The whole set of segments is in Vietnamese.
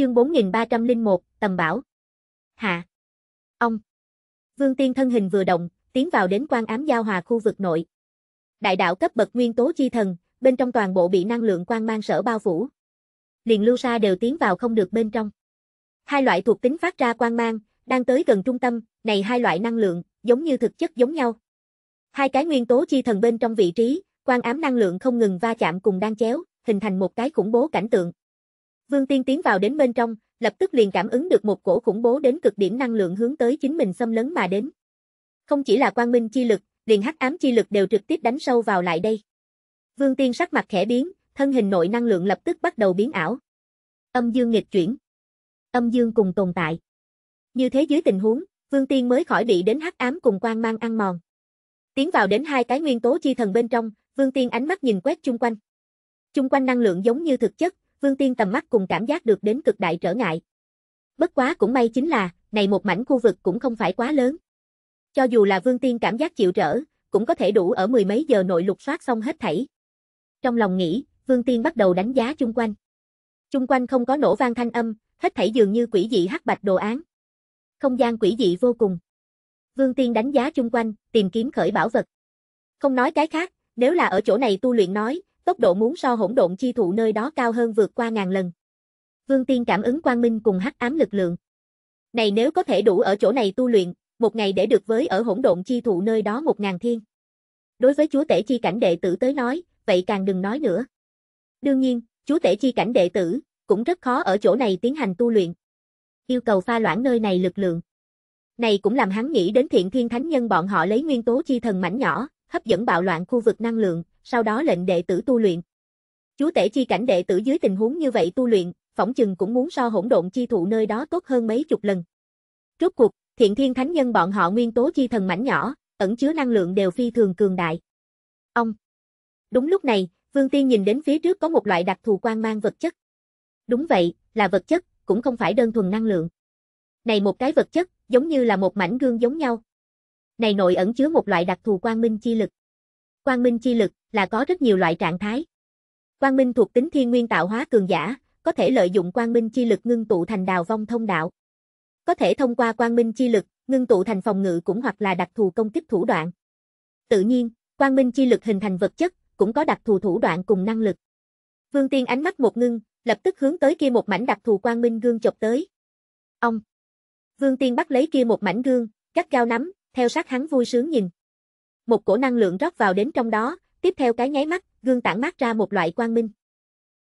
Chương 4301, Tầm Bảo. Hạ. Ông. Vương Tiên thân hình vừa động, tiến vào đến quan ám giao hòa khu vực nội. Đại đạo cấp bậc nguyên tố chi thần, bên trong toàn bộ bị năng lượng quang mang sở bao phủ. Liền lưu sa đều tiến vào không được bên trong. Hai loại thuộc tính phát ra quang mang, đang tới gần trung tâm, này hai loại năng lượng, giống như thực chất giống nhau. Hai cái nguyên tố chi thần bên trong vị trí, quang ám năng lượng không ngừng va chạm cùng đang chéo, hình thành một cái khủng bố cảnh tượng. Vương Tiên tiến vào đến bên trong, lập tức liền cảm ứng được một cổ khủng bố đến cực điểm năng lượng hướng tới chính mình xâm lấn mà đến. Không chỉ là quang minh chi lực, liền hắc ám chi lực đều trực tiếp đánh sâu vào lại đây. Vương Tiên sắc mặt khẽ biến, thân hình nội năng lượng lập tức bắt đầu biến ảo. Âm dương nghịch chuyển. Âm dương cùng tồn tại. Như thế dưới tình huống, Vương Tiên mới khỏi bị đến hắc ám cùng quang mang ăn mòn. Tiến vào đến hai cái nguyên tố chi thần bên trong, Vương Tiên ánh mắt nhìn quét chung quanh. Chung quanh năng lượng giống như thực chất, Vương Tiên tầm mắt cùng cảm giác được đến cực đại trở ngại. Bất quá cũng may chính là, này một mảnh khu vực cũng không phải quá lớn. Cho dù là Vương Tiên cảm giác chịu trở, cũng có thể đủ ở mười mấy giờ nội lục soát xong hết thảy. Trong lòng nghĩ, Vương Tiên bắt đầu đánh giá chung quanh. Chung quanh không có nổ vang thanh âm, hết thảy dường như quỷ dị hắc bạch đồ án. Không gian quỷ dị vô cùng. Vương Tiên đánh giá chung quanh, tìm kiếm khởi bảo vật. Không nói cái khác, nếu là ở chỗ này tu luyện nói, tốc độ muốn so hỗn độn chi thụ nơi đó cao hơn vượt qua ngàn lần. Vương Tiên cảm ứng quang minh cùng hắc ám lực lượng. Này nếu có thể đủ ở chỗ này tu luyện, một ngày để được với ở hỗn độn chi thụ nơi đó một ngàn thiên. Đối với chúa tể chi cảnh đệ tử tới nói, vậy càng đừng nói nữa. Đương nhiên, chúa tể chi cảnh đệ tử, cũng rất khó ở chỗ này tiến hành tu luyện. Yêu cầu pha loãng nơi này lực lượng. Này cũng làm hắn nghĩ đến thiện thiên thánh nhân bọn họ lấy nguyên tố chi thần mảnh nhỏ, hấp dẫn bạo loạn khu vực năng lượng, sau đó lệnh đệ tử tu luyện. Chúa tể chi cảnh đệ tử dưới tình huống như vậy tu luyện, phỏng chừng cũng muốn so hỗn độn chi thụ nơi đó tốt hơn mấy chục lần. Rốt cuộc, thiện thiên thánh nhân bọn họ nguyên tố chi thần mảnh nhỏ, ẩn chứa năng lượng đều phi thường cường đại. Ông. Đúng lúc này, Vương Tiên nhìn đến phía trước có một loại đặc thù quang mang vật chất. Đúng vậy, là vật chất, cũng không phải đơn thuần năng lượng. Này một cái vật chất, giống như là một mảnh gương giống nhau. Này nội ẩn chứa một loại đặc thù quang minh chi lực. Quang minh chi lực là có rất nhiều loại trạng thái. Quang minh thuộc tính thiên nguyên tạo hóa cường giả, có thể lợi dụng quang minh chi lực ngưng tụ thành đào vong thông đạo. Có thể thông qua quang minh chi lực, ngưng tụ thành phòng ngự cũng hoặc là đặc thù công kích thủ đoạn. Tự nhiên, quang minh chi lực hình thành vật chất, cũng có đặc thù thủ đoạn cùng năng lực. Vương Tiên ánh mắt một ngưng, lập tức hướng tới kia một mảnh đặc thù quang minh gương chụp tới. Ông. Vương Tiên bắt lấy kia một mảnh gương, cắt cao nắm, theo sát hắn vui sướng nhìn. Một cổ năng lượng rót vào đến trong đó, tiếp theo cái nháy mắt, gương tản mát ra một loại quang minh.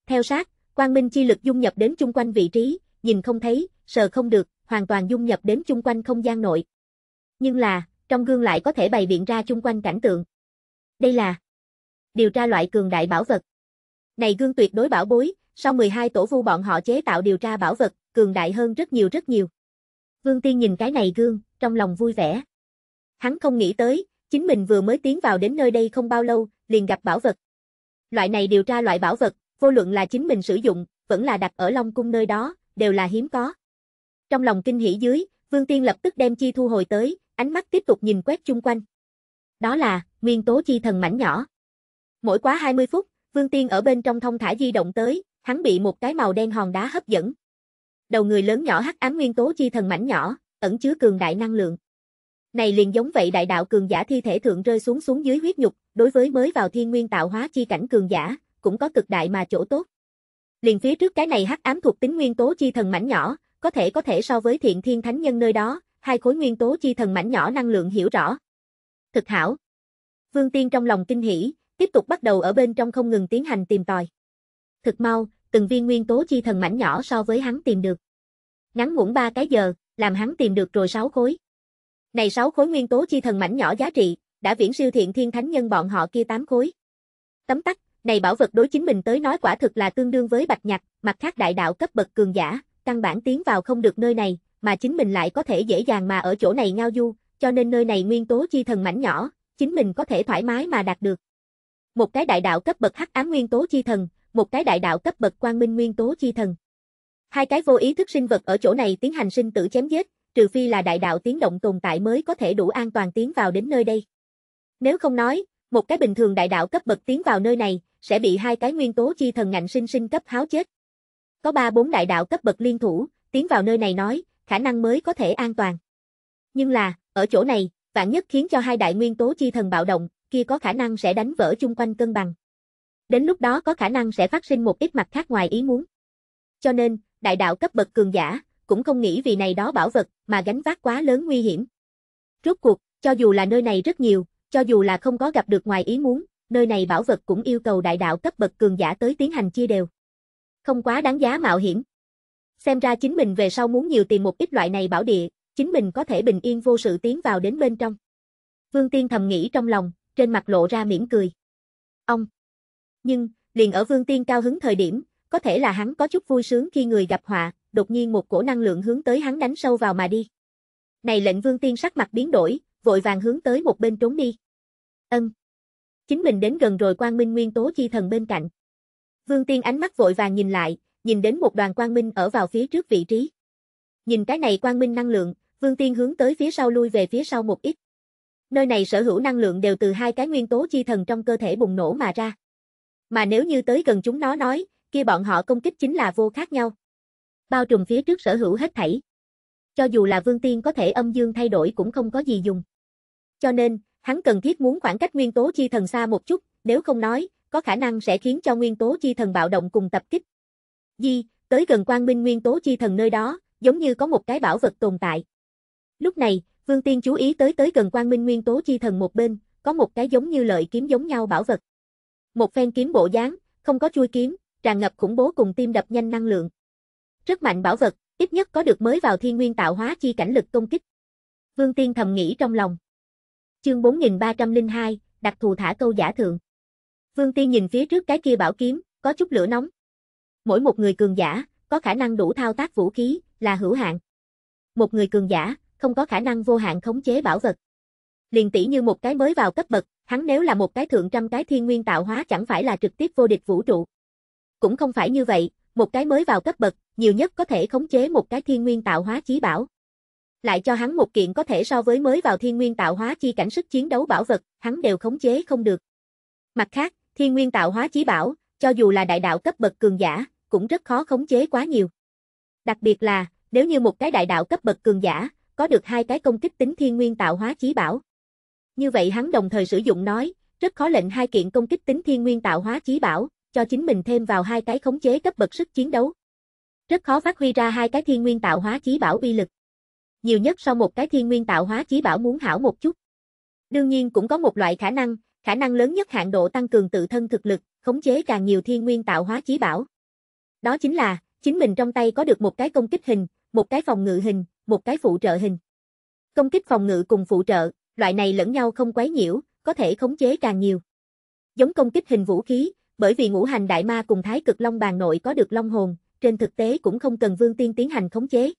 Theo sát, quang minh chi lực dung nhập đến chung quanh vị trí, nhìn không thấy, sờ không được, hoàn toàn dung nhập đến chung quanh không gian nội. Nhưng là, trong gương lại có thể bày biện ra chung quanh cảnh tượng. Đây là điều tra loại cường đại bảo vật. Này gương tuyệt đối bảo bối, sau 12 tổ vu bọn họ chế tạo điều tra bảo vật, cường đại hơn rất nhiều rất nhiều. Vương Tiên nhìn cái này gương, trong lòng vui vẻ. Hắn không nghĩ tới, chính mình vừa mới tiến vào đến nơi đây không bao lâu, liền gặp bảo vật. Loại này điều tra loại bảo vật, vô luận là chính mình sử dụng, vẫn là đặt ở Long Cung nơi đó, đều là hiếm có. Trong lòng kinh hỉ dưới, Vương Tiên lập tức đem chi thu hồi tới, ánh mắt tiếp tục nhìn quét chung quanh. Đó là, nguyên tố chi thần mảnh nhỏ. Mỗi quá 20 phút, Vương Tiên ở bên trong thông thả di động tới, hắn bị một cái màu đen hòn đá hấp dẫn. Đầu người lớn nhỏ hắc ám nguyên tố chi thần mảnh nhỏ, ẩn chứa cường đại năng lượng. Này liền giống vậy đại đạo cường giả thi thể thượng rơi xuống xuống dưới huyết nhục, đối với mới vào thiên nguyên tạo hóa chi cảnh cường giả, cũng có cực đại mà chỗ tốt. Liền phía trước cái này hắc ám thuộc tính nguyên tố chi thần mảnh nhỏ, có thể có thể so với thiện thiên thánh nhân nơi đó, hai khối nguyên tố chi thần mảnh nhỏ năng lượng hiểu rõ. Thực hảo. Vương Tiên trong lòng kinh hỉ, tiếp tục bắt đầu ở bên trong không ngừng tiến hành tìm tòi. Thực mau, từng viên nguyên tố chi thần mảnh nhỏ so với hắn tìm được. Ngắn ngủn 3 cái giờ, làm hắn tìm được rồi 6 khối. Này 6 khối nguyên tố chi thần mảnh nhỏ giá trị, đã viễn siêu thiện thiên thánh nhân bọn họ kia 8 khối. Tấm tắc, này bảo vật đối chính mình tới nói quả thực là tương đương với bạch nhạc, mặt khác đại đạo cấp bậc cường giả, căn bản tiến vào không được nơi này, mà chính mình lại có thể dễ dàng mà ở chỗ này ngao du, cho nên nơi này nguyên tố chi thần mảnh nhỏ, chính mình có thể thoải mái mà đạt được. Một cái đại đạo cấp bậc hắc ám nguyên tố chi thần, một cái đại đạo cấp bậc quang minh nguyên tố chi thần. Hai cái vô ý thức sinh vật ở chỗ này tiến hành sinh tử chém giết, trừ phi là đại đạo tiến động tồn tại mới có thể đủ an toàn tiến vào đến nơi đây. Nếu không nói, một cái bình thường đại đạo cấp bậc tiến vào nơi này, sẽ bị hai cái nguyên tố chi thần ngạnh sinh sinh cấp háo chết. Có ba bốn đại đạo cấp bậc liên thủ, tiến vào nơi này nói, khả năng mới có thể an toàn. Nhưng là, ở chỗ này, vạn nhất khiến cho hai đại nguyên tố chi thần bạo động, kia có khả năng sẽ đánh vỡ chung quanh cân bằng. Đến lúc đó có khả năng sẽ phát sinh một ít mặt khác ngoài ý muốn. Cho nên, đại đạo cấp bậc cường giả, cũng không nghĩ vì này đó bảo vật, mà gánh vác quá lớn nguy hiểm. Rốt cuộc, cho dù là nơi này rất nhiều, cho dù là không có gặp được ngoài ý muốn, nơi này bảo vật cũng yêu cầu đại đạo cấp bậc cường giả tới tiến hành chia đều. Không quá đáng giá mạo hiểm. Xem ra chính mình về sau muốn nhiều tìm một ít loại này bảo địa, chính mình có thể bình yên vô sự tiến vào đến bên trong. Vương Tiên thầm nghĩ trong lòng, trên mặt lộ ra mỉm cười. Ông. Nhưng, liền ở Vương Tiên cao hứng thời điểm, có thể là hắn có chút vui sướng khi người gặp họa, đột nhiên một cổ năng lượng hướng tới hắn đánh sâu vào mà đi. Này lệnh Vương Tiên sắc mặt biến đổi, vội vàng hướng tới một bên trốn đi. Ân. Chính mình đến gần rồi quang minh nguyên tố chi thần bên cạnh. Vương Tiên ánh mắt vội vàng nhìn lại, nhìn đến một đoàn quang minh ở vào phía trước vị trí. Nhìn cái này quang minh năng lượng, Vương Tiên hướng tới phía sau lui về phía sau một ít. Nơi này sở hữu năng lượng đều từ hai cái nguyên tố chi thần trong cơ thể bùng nổ mà ra. Mà nếu như tới gần chúng nó nói, kia bọn họ công kích chính là vô khác nhau. Bao trùm phía trước sở hữu hết thảy. Cho dù là Vương Tiên có thể âm dương thay đổi cũng không có gì dùng. Cho nên, hắn cần thiết muốn khoảng cách nguyên tố chi thần xa một chút, nếu không nói, có khả năng sẽ khiến cho nguyên tố chi thần bạo động cùng tập kích. Di, tới gần quang minh nguyên tố chi thần nơi đó, giống như có một cái bảo vật tồn tại. Lúc này, Vương Tiên chú ý tới tới gần quang minh nguyên tố chi thần một bên, có một cái giống như lợi kiếm giống nhau bảo vật. Một phen kiếm bộ dáng, không có chui kiếm, tràn ngập khủng bố cùng tim đập nhanh năng lượng. Rất mạnh bảo vật, ít nhất có được mới vào thiên nguyên tạo hóa chi cảnh lực công kích. Vương Tiên thầm nghĩ trong lòng. Chương 4302, đặc thù thả câu giả thượng. Vương Tiên nhìn phía trước cái kia bảo kiếm, có chút lửa nóng. Mỗi một người cường giả, có khả năng đủ thao tác vũ khí, là hữu hạn. Một người cường giả, không có khả năng vô hạn khống chế bảo vật. Liền tỷ như một cái mới vào cấp bậc, hắn nếu là một cái thượng trăm cái thiên nguyên tạo hóa chẳng phải là trực tiếp vô địch vũ trụ. Cũng không phải như vậy, một cái mới vào cấp bậc, nhiều nhất có thể khống chế một cái thiên nguyên tạo hóa chí bảo. Lại cho hắn một kiện có thể so với mới vào thiên nguyên tạo hóa chi cảnh sức chiến đấu bảo vật, hắn đều khống chế không được. Mặt khác, thiên nguyên tạo hóa chí bảo, cho dù là đại đạo cấp bậc cường giả, cũng rất khó khống chế quá nhiều. Đặc biệt là, nếu như một cái đại đạo cấp bậc cường giả, có được hai cái công kích tính thiên nguyên tạo hóa chí bảo. Như vậy hắn đồng thời sử dụng nói, rất khó lệnh hai kiện công kích tính thiên nguyên tạo hóa chí bảo, cho chính mình thêm vào hai cái khống chế cấp bậc sức chiến đấu. Rất khó phát huy ra hai cái thiên nguyên tạo hóa chí bảo uy lực. Nhiều nhất sau một cái thiên nguyên tạo hóa chí bảo muốn hảo một chút. Đương nhiên cũng có một loại khả năng, khả năng lớn nhất hạn độ tăng cường tự thân thực lực, khống chế càng nhiều thiên nguyên tạo hóa chí bảo. Đó chính là, chính mình trong tay có được một cái công kích hình, một cái phòng ngự hình, một cái phụ trợ hình. Công kích phòng ngự cùng phụ trợ, loại này lẫn nhau không quấy nhiễu, có thể khống chế càng nhiều. Giống công kích hình vũ khí, bởi vì ngũ hành đại ma cùng thái cực long bàn nội có được long hồn, trên thực tế cũng không cần vương tiên tiến hành khống chế.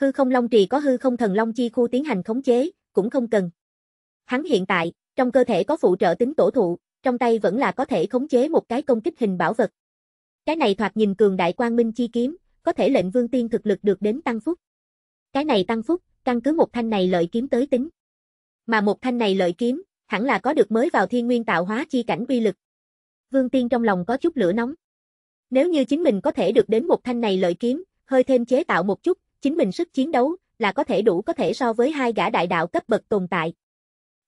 Hư không long trì có hư không thần long chi khu tiến hành khống chế, cũng không cần. Hắn hiện tại, trong cơ thể có phụ trợ tính tổ thụ, trong tay vẫn là có thể khống chế một cái công kích hình bảo vật. Cái này thoạt nhìn cường đại quang minh chi kiếm, có thể lệnh vương tiên thực lực được đến tăng phúc. Cái này tăng phúc, căn cứ một thanh này lợi kiếm tới tính. Mà một thanh này lợi kiếm, hẳn là có được mới vào thiên nguyên tạo hóa chi cảnh uy lực. Vương Tiên trong lòng có chút lửa nóng. Nếu như chính mình có thể được đến một thanh này lợi kiếm, hơi thêm chế tạo một chút, chính mình sức chiến đấu, là có thể đủ có thể so với hai gã đại đạo cấp bậc tồn tại.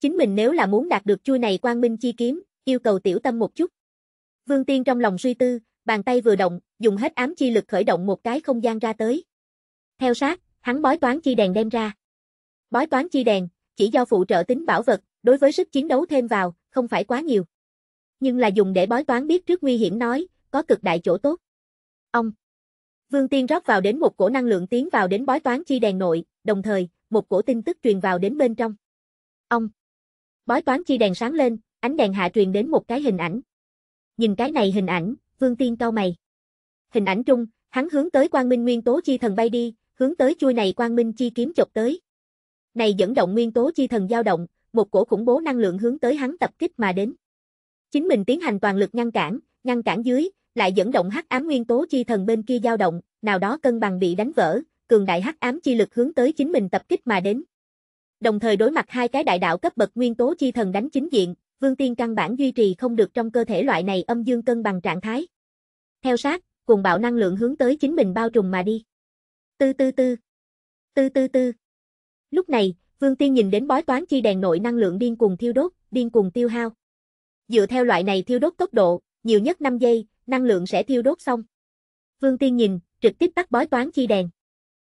Chính mình nếu là muốn đạt được chui này quang minh chi kiếm, yêu cầu tiểu tâm một chút. Vương Tiên trong lòng suy tư, bàn tay vừa động, dùng hết ám chi lực khởi động một cái không gian ra tới. Theo sát, hắn bói toán chi đèn đem ra. Bói toán chi đèn, chỉ do phụ trợ tính bảo vật, đối với sức chiến đấu thêm vào, không phải quá nhiều. Nhưng là dùng để bói toán biết trước nguy hiểm nói, có cực đại chỗ tốt. Ông. Vương Tiên rót vào đến một cổ năng lượng tiến vào đến bói toán chi đèn nội, đồng thời, một cổ tin tức truyền vào đến bên trong. Ông. Bói toán chi đèn sáng lên, ánh đèn hạ truyền đến một cái hình ảnh. Nhìn cái này hình ảnh, Vương Tiên cau mày. Hình ảnh trung, hắn hướng tới Quang Minh Nguyên Tố Chi Thần bay đi, hướng tới chui này Quang Minh Chi kiếm chộp tới. Này dẫn động Nguyên Tố Chi Thần dao động, một cổ khủng bố năng lượng hướng tới hắn tập kích mà đến. Chính mình tiến hành toàn lực ngăn cản, ngăn cản dưới, lại dẫn động hắc ám nguyên tố chi thần bên kia dao động, nào đó cân bằng bị đánh vỡ, cường đại hắc ám chi lực hướng tới chính mình tập kích mà đến. Đồng thời đối mặt hai cái đại đạo cấp bậc nguyên tố chi thần đánh chính diện, Vương Tiên căn bản duy trì không được trong cơ thể loại này âm dương cân bằng trạng thái. Theo sát, cuồng bạo năng lượng hướng tới chính mình bao trùm mà đi. Tư tư tư. Tư tư tư. Lúc này, Vương Tiên nhìn đến bói toán chi đèn nội năng lượng điên cuồng thiêu đốt, điên cuồng tiêu hao. Dựa theo loại này thiêu đốt tốc độ, nhiều nhất 5 giây, năng lượng sẽ thiêu đốt xong. Vương Tiên nhìn, trực tiếp tắt bói toán chi đèn.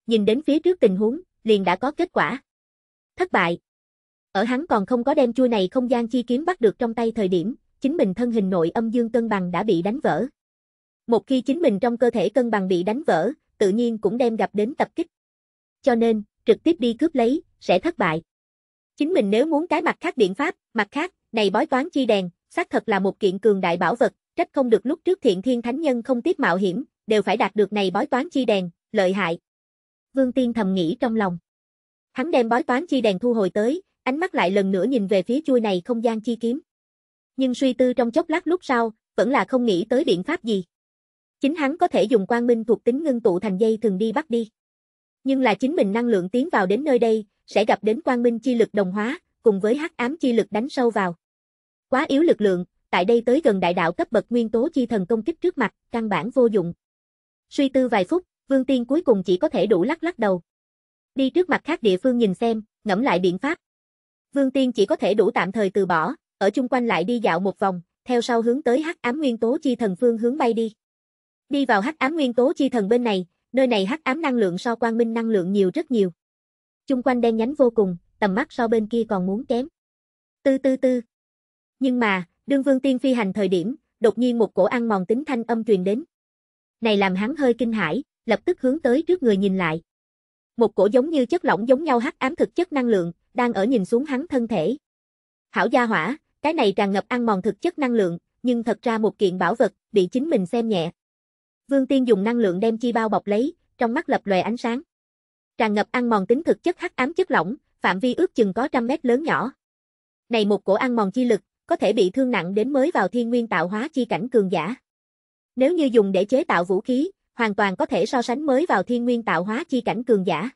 Nhìn đến phía trước tình huống, liền đã có kết quả. Thất bại. Ở hắn còn không có đem chui này không gian chi kiếm bắt được trong tay thời điểm, chính mình thân hình nội âm dương cân bằng đã bị đánh vỡ. Một khi chính mình trong cơ thể cân bằng bị đánh vỡ, tự nhiên cũng đem gặp đến tập kích. Cho nên, trực tiếp đi cướp lấy, sẽ thất bại. Chính mình nếu muốn cái mặt khác biện pháp, mặt khác, này bói toán chi đèn, xác thật là một kiện cường đại bảo vật, trách không được lúc trước thiện thiên thánh nhân không tiếp mạo hiểm, đều phải đạt được này bói toán chi đèn, lợi hại. Vương Tiên thầm nghĩ trong lòng. Hắn đem bói toán chi đèn thu hồi tới, ánh mắt lại lần nữa nhìn về phía chui này không gian chi kiếm. Nhưng suy tư trong chốc lát lúc sau, vẫn là không nghĩ tới biện pháp gì. Chính hắn có thể dùng quang minh thuộc tính ngưng tụ thành dây thường đi bắt đi. Nhưng là chính mình năng lượng tiến vào đến nơi đây, sẽ gặp đến quang minh chi lực đồng hóa, cùng với hắc ám chi lực đánh sâu vào. Quá yếu lực lượng, tại đây tới gần đại đạo cấp bậc nguyên tố chi thần công kích trước mặt, căn bản vô dụng. Suy tư vài phút, Vương Tiên cuối cùng chỉ có thể đủ lắc lắc đầu. Đi trước mặt khác địa phương nhìn xem, ngẫm lại biện pháp. Vương Tiên chỉ có thể đủ tạm thời từ bỏ, ở chung quanh lại đi dạo một vòng, theo sau hướng tới hắc ám nguyên tố chi thần phương hướng bay đi. Đi vào hắc ám nguyên tố chi thần bên này, nơi này hắc ám năng lượng so quang minh năng lượng nhiều rất nhiều. Chung quanh đen nhánh vô cùng, tầm mắt so bên kia còn muốn kém. Tư tư tư. Nhưng mà, đương Vương Tiên phi hành thời điểm, đột nhiên một cổ ăn mòn tính thanh âm truyền đến. Này làm hắn hơi kinh hãi, lập tức hướng tới trước người nhìn lại. Một cổ giống như chất lỏng giống nhau hắc ám thực chất năng lượng, đang ở nhìn xuống hắn thân thể. Hảo gia hỏa, cái này tràn ngập ăn mòn thực chất năng lượng, nhưng thật ra một kiện bảo vật, bị chính mình xem nhẹ. Vương Tiên dùng năng lượng đem chi bao bọc lấy, trong mắt lập lòe ánh sáng. Tràn ngập ăn mòn tính thực chất hắc ám chất lỏng, phạm vi ước chừng có trăm mét lớn nhỏ. Này một cổ ăn mòn chi lực, có thể bị thương nặng đến mới vào thiên nguyên tạo hóa chi cảnh cường giả. Nếu như dùng để chế tạo vũ khí, hoàn toàn có thể so sánh mới vào thiên nguyên tạo hóa chi cảnh cường giả.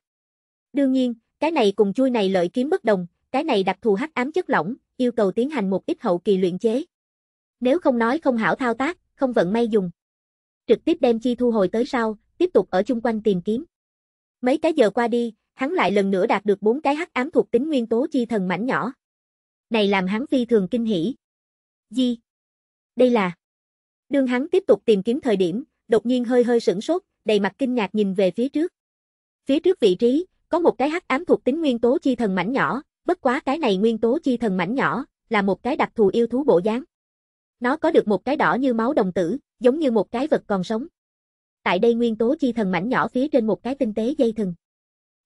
Đương nhiên, cái này cùng chui này lợi kiếm bất đồng, cái này đặc thù hắc ám chất lỏng, yêu cầu tiến hành một ít hậu kỳ luyện chế. Nếu không nói không hảo thao tác, không vận may dùng. Trực tiếp đem chi thu hồi tới sau, tiếp tục ở chung quanh tìm kiếm. Mấy cái giờ qua đi, hắn lại lần nữa đạt được bốn cái hắc ám thuộc tính nguyên tố chi thần mảnh nhỏ. Này làm hắn phi thường kinh hỉ. Di, Đây là... Đương hắn tiếp tục tìm kiếm thời điểm, đột nhiên hơi hơi sửng sốt, đầy mặt kinh ngạc nhìn về phía trước. Phía trước vị trí, có một cái hắc ám thuộc tính nguyên tố chi thần mảnh nhỏ, bất quá cái này nguyên tố chi thần mảnh nhỏ, là một cái đặc thù yêu thú bộ dáng. Nó có được một cái đỏ như máu đồng tử, giống như một cái vật còn sống. Tại đây nguyên tố chi thần mảnh nhỏ phía trên một cái tinh tế dây thừng.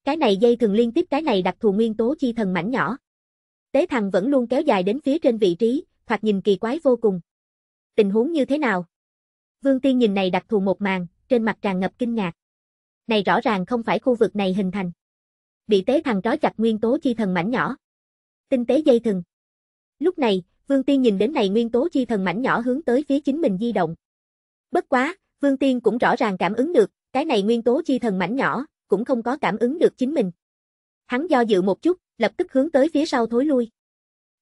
Cái này dây thừng liên tiếp cái này đặc thù nguyên tố chi thần mảnh nhỏ. Tế thằng vẫn luôn kéo dài đến phía trên vị trí, thoạt nhìn kỳ quái vô cùng. Tình huống như thế nào? Vương Tiên nhìn này đặc thù một màn, trên mặt tràn ngập kinh ngạc. Này rõ ràng không phải khu vực này hình thành. Bị tế thằng trói chặt nguyên tố chi thần mảnh nhỏ. Tinh tế dây thừng. Lúc này, Vương Tiên nhìn đến này nguyên tố chi thần mảnh nhỏ hướng tới phía chính mình di động. Bất quá, Vương Tiên cũng rõ ràng cảm ứng được, cái này nguyên tố chi thần mảnh nhỏ, cũng không có cảm ứng được chính mình. Hắn do dự một chút, lập tức hướng tới phía sau thối lui.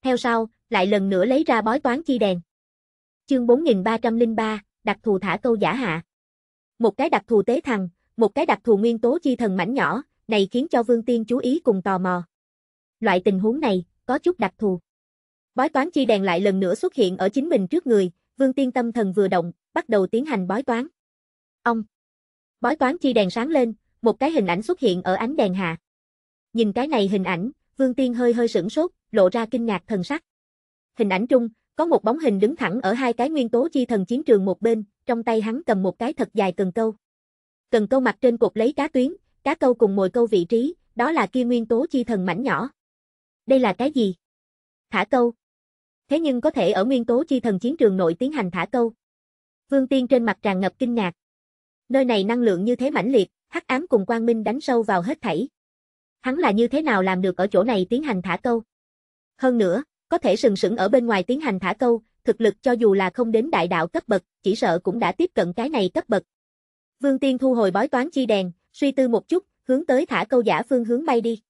Theo sau, lại lần nữa lấy ra bói toán chi đèn. Chương 4303, đặc thù thả câu giả hạ. Một cái đặc thù tế thằng, một cái đặc thù nguyên tố chi thần mảnh nhỏ, này khiến cho Vương Tiên chú ý cùng tò mò. Loại tình huống này, có chút đặc thù. Bói toán chi đèn lại lần nữa xuất hiện ở chính mình trước người, Vương Tiên tâm thần vừa động, bắt đầu tiến hành bói toán. Ông. Bói toán chi đèn sáng lên, một cái hình ảnh xuất hiện ở ánh đèn hạ. Nhìn cái này hình ảnh, Vương Tiên hơi hơi sửng sốt, lộ ra kinh ngạc thần sắc. Hình ảnh trung, có một bóng hình đứng thẳng ở hai cái nguyên tố chi thần chiến trường một bên, trong tay hắn cầm một cái thật dài cần câu. Cần câu mặt trên cột lấy cá tuyến, cá câu cùng mồi câu vị trí, đó là kia nguyên tố chi thần mảnh nhỏ. Đây là cái gì? Thả câu. Thế nhưng có thể ở nguyên tố chi thần chiến trường nội tiến hành thả câu. Vương Tiên trên mặt tràn ngập kinh ngạc. Nơi này năng lượng như thế mãnh liệt, hắc ám cùng quang minh đánh sâu vào hết thảy. Hắn là như thế nào làm được ở chỗ này tiến hành thả câu? Hơn nữa, có thể sừng sững ở bên ngoài tiến hành thả câu, thực lực cho dù là không đến đại đạo cấp bậc, chỉ sợ cũng đã tiếp cận cái này cấp bậc. Vương Tiên thu hồi bói toán chi đèn, suy tư một chút, hướng tới thả câu giả phương hướng bay đi.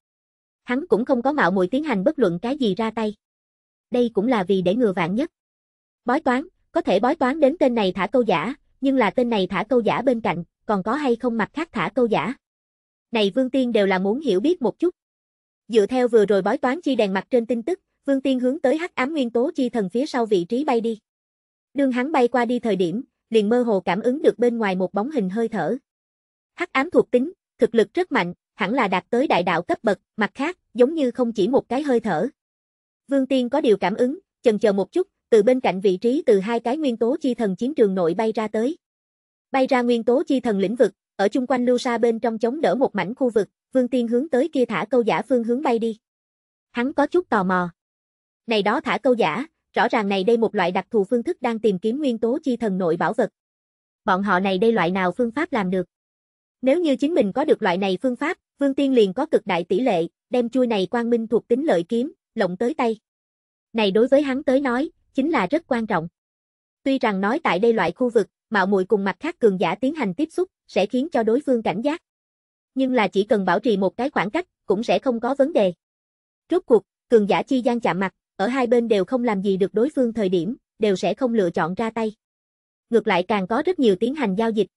Hắn cũng không có mạo muội tiến hành bất luận cái gì ra tay. Đây cũng là vì để ngừa vạn nhất. Bói toán, có thể bói toán đến tên này thả câu giả, nhưng là tên này thả câu giả bên cạnh, còn có hay không mặt khác thả câu giả? Này Vương Tiên đều là muốn hiểu biết một chút. Dựa theo vừa rồi bói toán chi đèn mặt trên tin tức, Vương Tiên hướng tới hắc ám nguyên tố chi thần phía sau vị trí bay đi. Đương hắn bay qua đi thời điểm, liền mơ hồ cảm ứng được bên ngoài một bóng hình hơi thở. Hắc ám thuộc tính, thực lực rất mạnh, hẳn là đạt tới đại đạo cấp bậc, mặt khác, giống như không chỉ một cái hơi thở. Vương Tiên có điều cảm ứng, chần chờ một chút, từ bên cạnh vị trí từ hai cái nguyên tố chi thần chiến trường nội bay ra tới. Bay ra nguyên tố chi thần lĩnh vực, ở chung quanh lưu sa bên trong chống đỡ một mảnh khu vực, Vương Tiên hướng tới kia thả câu giả phương hướng bay đi. Hắn có chút tò mò. Này đó thả câu giả, rõ ràng này đây một loại đặc thù phương thức đang tìm kiếm nguyên tố chi thần nội bảo vật. Bọn họ này đây loại nào phương pháp làm được? Nếu như chính mình có được loại này phương pháp, Vương Tiên liền có cực đại tỷ lệ, đem chui này quang minh thuộc tính lợi kiếm, lộng tới tay. Này đối với hắn tới nói, chính là rất quan trọng. Tuy rằng nói tại đây loại khu vực, mạo muội cùng mặt khác cường giả tiến hành tiếp xúc, sẽ khiến cho đối phương cảnh giác. Nhưng là chỉ cần bảo trì một cái khoảng cách, cũng sẽ không có vấn đề. Rốt cuộc, cường giả chi gian chạm mặt, ở hai bên đều không làm gì được đối phương thời điểm, đều sẽ không lựa chọn ra tay. Ngược lại càng có rất nhiều tiến hành giao dịch.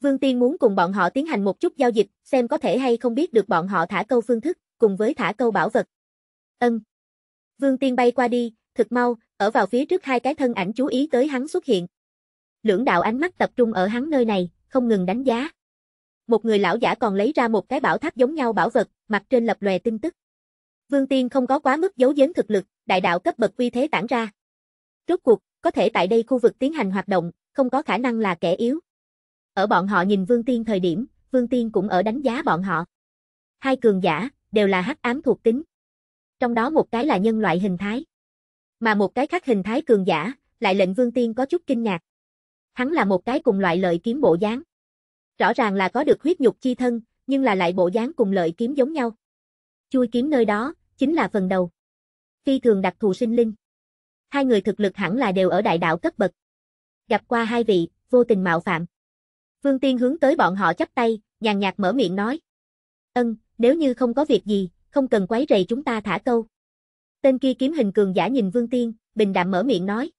Vương Tiên muốn cùng bọn họ tiến hành một chút giao dịch, xem có thể hay không biết được bọn họ thả câu phương thức, cùng với thả câu bảo vật. Ân. Vương Tiên bay qua đi, thực mau, ở vào phía trước hai cái thân ảnh chú ý tới hắn xuất hiện. Lưỡng đạo ánh mắt tập trung ở hắn nơi này, không ngừng đánh giá. Một người lão giả còn lấy ra một cái bảo tháp giống nhau bảo vật, mặt trên lập lòe tin tức. Vương Tiên không có quá mức giấu giếm thực lực, đại đạo cấp bậc uy thế tản ra. Rốt cuộc, có thể tại đây khu vực tiến hành hoạt động, không có khả năng là kẻ yếu. Ở bọn họ nhìn Vương Tiên thời điểm, Vương Tiên cũng ở đánh giá bọn họ. Hai cường giả, đều là hắc ám thuộc tính. Trong đó một cái là nhân loại hình thái. Mà một cái khác hình thái cường giả, lại lệnh Vương Tiên có chút kinh ngạc. Hắn là một cái cùng loại lợi kiếm bộ dáng. Rõ ràng là có được huyết nhục chi thân, nhưng là lại bộ dáng cùng lợi kiếm giống nhau. Chui kiếm nơi đó, chính là phần đầu. Phi thường đặc thù sinh linh. Hai người thực lực hẳn là đều ở đại đạo cấp bậc. Gặp qua hai vị, vô tình mạo phạm. Vương Tiên hướng tới bọn họ chắp tay, nhàn nhạt mở miệng nói. Ân, nếu như không có việc gì, không cần quấy rầy chúng ta thả câu. Tên kia kiếm hình cường giả nhìn Vương Tiên, bình đạm mở miệng nói.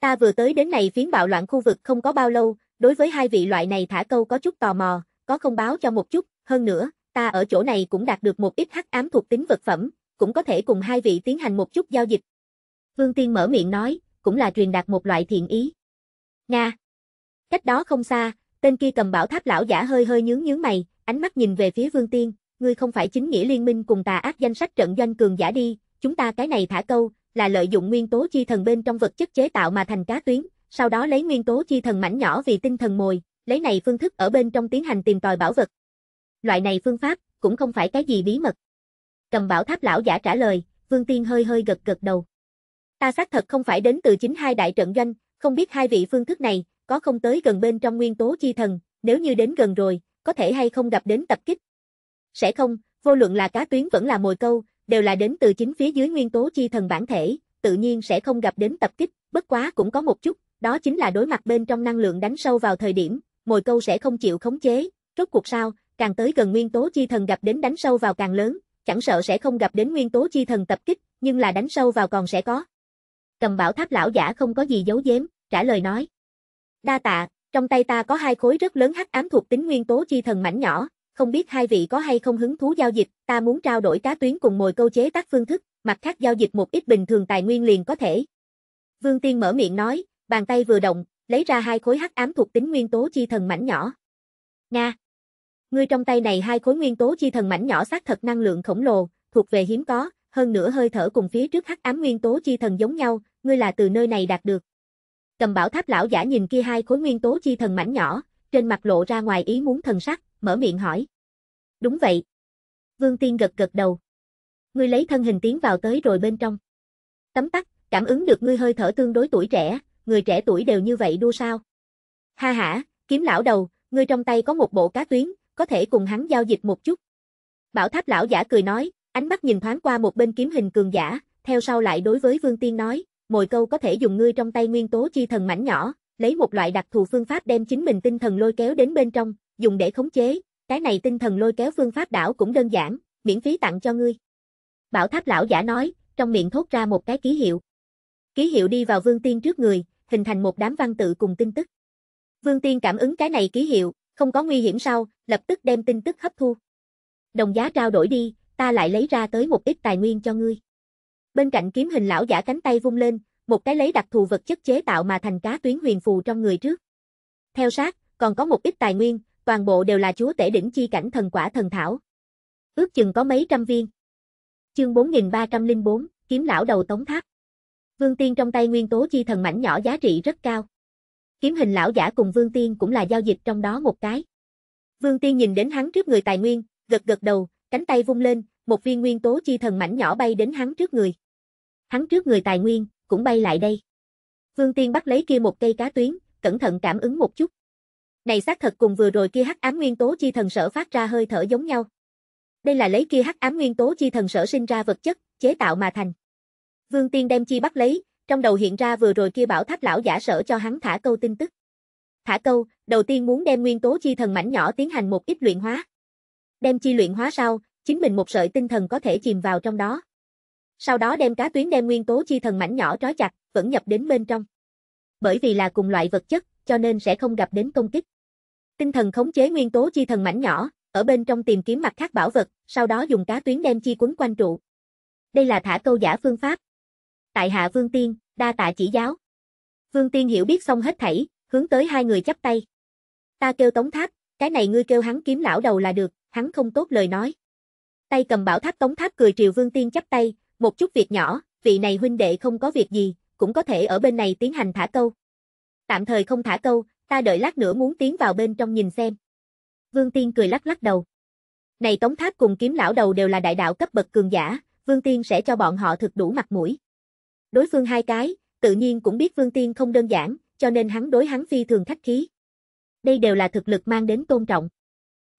Ta vừa tới đến này phiến bạo loạn khu vực không có bao lâu, đối với hai vị loại này thả câu có chút tò mò, có không báo cho một chút, hơn nữa, ta ở chỗ này cũng đạt được một ít hắc ám thuộc tính vật phẩm, cũng có thể cùng hai vị tiến hành một chút giao dịch. Vương Tiên mở miệng nói, cũng là truyền đạt một loại thiện ý. Nga. Cách đó không xa, tên kia cầm bảo tháp lão giả hơi hơi nhướng nhướng mày, ánh mắt nhìn về phía Vương Tiên, ngươi không phải chính nghĩa liên minh cùng tà ác danh sách trận doanh cường giả đi, chúng ta cái này thả câu, là lợi dụng nguyên tố chi thần bên trong vật chất chế tạo mà thành cá tuyến, sau đó lấy nguyên tố chi thần mảnh nhỏ vì tinh thần mồi, lấy này phương thức ở bên trong tiến hành tìm tòi bảo vật. Loại này phương pháp, cũng không phải cái gì bí mật. Cầm bảo tháp lão giả trả lời, Vương Tiên hơi hơi gật gật đầu. Ta xác thật không phải đến từ chính hai đại trận doanh, không biết hai vị phương thức này, có không tới gần bên trong nguyên tố chi thần, nếu như đến gần rồi, có thể hay không gặp đến tập kích. Sẽ không, vô luận là cá tuyến vẫn là mồi câu, đều là đến từ chính phía dưới nguyên tố chi thần bản thể, tự nhiên sẽ không gặp đến tập kích, bất quá cũng có một chút, đó chính là đối mặt bên trong năng lượng đánh sâu vào thời điểm, mồi câu sẽ không chịu khống chế, rốt cuộc sao, càng tới gần nguyên tố chi thần gặp đến đánh sâu vào càng lớn, chẳng sợ sẽ không gặp đến nguyên tố chi thần tập kích, nhưng là đánh sâu vào còn sẽ có. Cầm bảo tháp lão giả không có gì giấu giếm, trả lời nói. Đa tạ, trong tay ta có hai khối rất lớn hắc ám thuộc tính nguyên tố chi thần mảnh nhỏ, không biết hai vị có hay không hứng thú giao dịch, ta muốn trao đổi cá tuyến cùng mồi câu chế tác phương thức, mặt khác giao dịch một ít bình thường tài nguyên liền có thể. Vương Tiên mở miệng nói, bàn tay vừa động, lấy ra hai khối hắc ám thuộc tính nguyên tố chi thần mảnh nhỏ. Nga. Ngươi trong tay này hai khối nguyên tố chi thần mảnh nhỏ xác thật năng lượng khổng lồ, thuộc về hiếm có, hơn nữa hơi thở cùng phía trước hắc ám nguyên tố chi thần giống nhau, ngươi là từ nơi này đạt được. Cầm bảo tháp lão giả nhìn kia hai khối nguyên tố chi thần mảnh nhỏ, trên mặt lộ ra ngoài ý muốn thần sắc, mở miệng hỏi. Đúng vậy. Vương Tiên gật gật đầu. Ngươi lấy thân hình tiến vào tới rồi bên trong. Tấm tắc, cảm ứng được ngươi hơi thở tương đối tuổi trẻ, người trẻ tuổi đều như vậy đua sao. Ha ha, kiếm lão đầu, ngươi trong tay có một bộ cá tuyến, có thể cùng hắn giao dịch một chút. Bảo tháp lão giả cười nói, ánh mắt nhìn thoáng qua một bên kiếm hình cường giả, theo sau lại đối với Vương Tiên nói, mồi câu có thể dùng ngươi trong tay nguyên tố chi thần mảnh nhỏ, lấy một loại đặc thù phương pháp đem chính mình tinh thần lôi kéo đến bên trong, dùng để khống chế, cái này tinh thần lôi kéo phương pháp đảo cũng đơn giản, miễn phí tặng cho ngươi. Bảo tháp lão giả nói, trong miệng thốt ra một cái ký hiệu. Ký hiệu đi vào vương tiên trước người, hình thành một đám văn tự cùng tin tức. Vương Tiên cảm ứng cái này ký hiệu, không có nguy hiểm sau, lập tức đem tin tức hấp thu. Đồng giá trao đổi đi, ta lại lấy ra tới một ít tài nguyên cho ngươi. Bên cạnh kiếm hình lão giả cánh tay vung lên, một cái lấy đặc thù vật chất chế tạo mà thành cá tuyến huyền phù trong người trước. Theo sát, còn có một ít tài nguyên, toàn bộ đều là chúa tể đỉnh chi cảnh thần quả thần thảo. Ước chừng có mấy trăm viên. Chương 4304, kiếm lão đầu tống tháp. Vương Tiên trong tay nguyên tố chi thần mảnh nhỏ giá trị rất cao. Kiếm hình lão giả cùng Vương Tiên cũng là giao dịch trong đó một cái. Vương Tiên nhìn đến hắn trước người tài nguyên, gật gật đầu, cánh tay vung lên, một viên nguyên tố chi thần mảnh nhỏ bay đến hắn trước người. Hắn trước người tài nguyên, cũng bay lại đây. Vương Tiên bắt lấy kia một cây cá tuyến, cẩn thận cảm ứng một chút. Này xác thật cùng vừa rồi kia hắc ám nguyên tố chi thần sở phát ra hơi thở giống nhau. Đây là lấy kia hắc ám nguyên tố chi thần sở sinh ra vật chất, chế tạo mà thành. Vương Tiên đem chi bắt lấy, trong đầu hiện ra vừa rồi kia bảo tháp lão giả sở cho hắn thả câu tin tức. Thả câu, đầu tiên muốn đem nguyên tố chi thần mảnh nhỏ tiến hành một ít luyện hóa. Đem chi luyện hóa sau, chính mình một sợi tinh thần có thể chìm vào trong đó. Sau đó đem cá tuyến đem nguyên tố chi thần mảnh nhỏ trói chặt, vẫn nhập đến bên trong. Bởi vì là cùng loại vật chất, cho nên sẽ không gặp đến công kích. Tinh thần khống chế nguyên tố chi thần mảnh nhỏ, ở bên trong tìm kiếm mặt khác bảo vật, sau đó dùng cá tuyến đem chi quấn quanh trụ. Đây là thả câu giả phương pháp. Tại hạ Vương Tiên, đa tạ chỉ giáo. Vương Tiên hiểu biết xong hết thảy, hướng tới hai người chắp tay. Ta kêu tống tháp, cái này ngươi kêu hắn kiếm lão đầu là được, hắn không tốt lời nói. Tay cầm bảo tháp tống tháp cười triều Vương Tiên chắp tay, một chút việc nhỏ, vị này huynh đệ không có việc gì, cũng có thể ở bên này tiến hành thả câu. Tạm thời không thả câu, ta đợi lát nữa muốn tiến vào bên trong nhìn xem. Vương Tiên cười lắc lắc đầu. Này Tống Tháp cùng kiếm lão đầu đều là đại đạo cấp bậc cường giả, Vương Tiên sẽ cho bọn họ thực đủ mặt mũi. Đối phương hai cái, tự nhiên cũng biết Vương Tiên không đơn giản, cho nên hắn đối hắn phi thường khách khí. Đây đều là thực lực mang đến tôn trọng.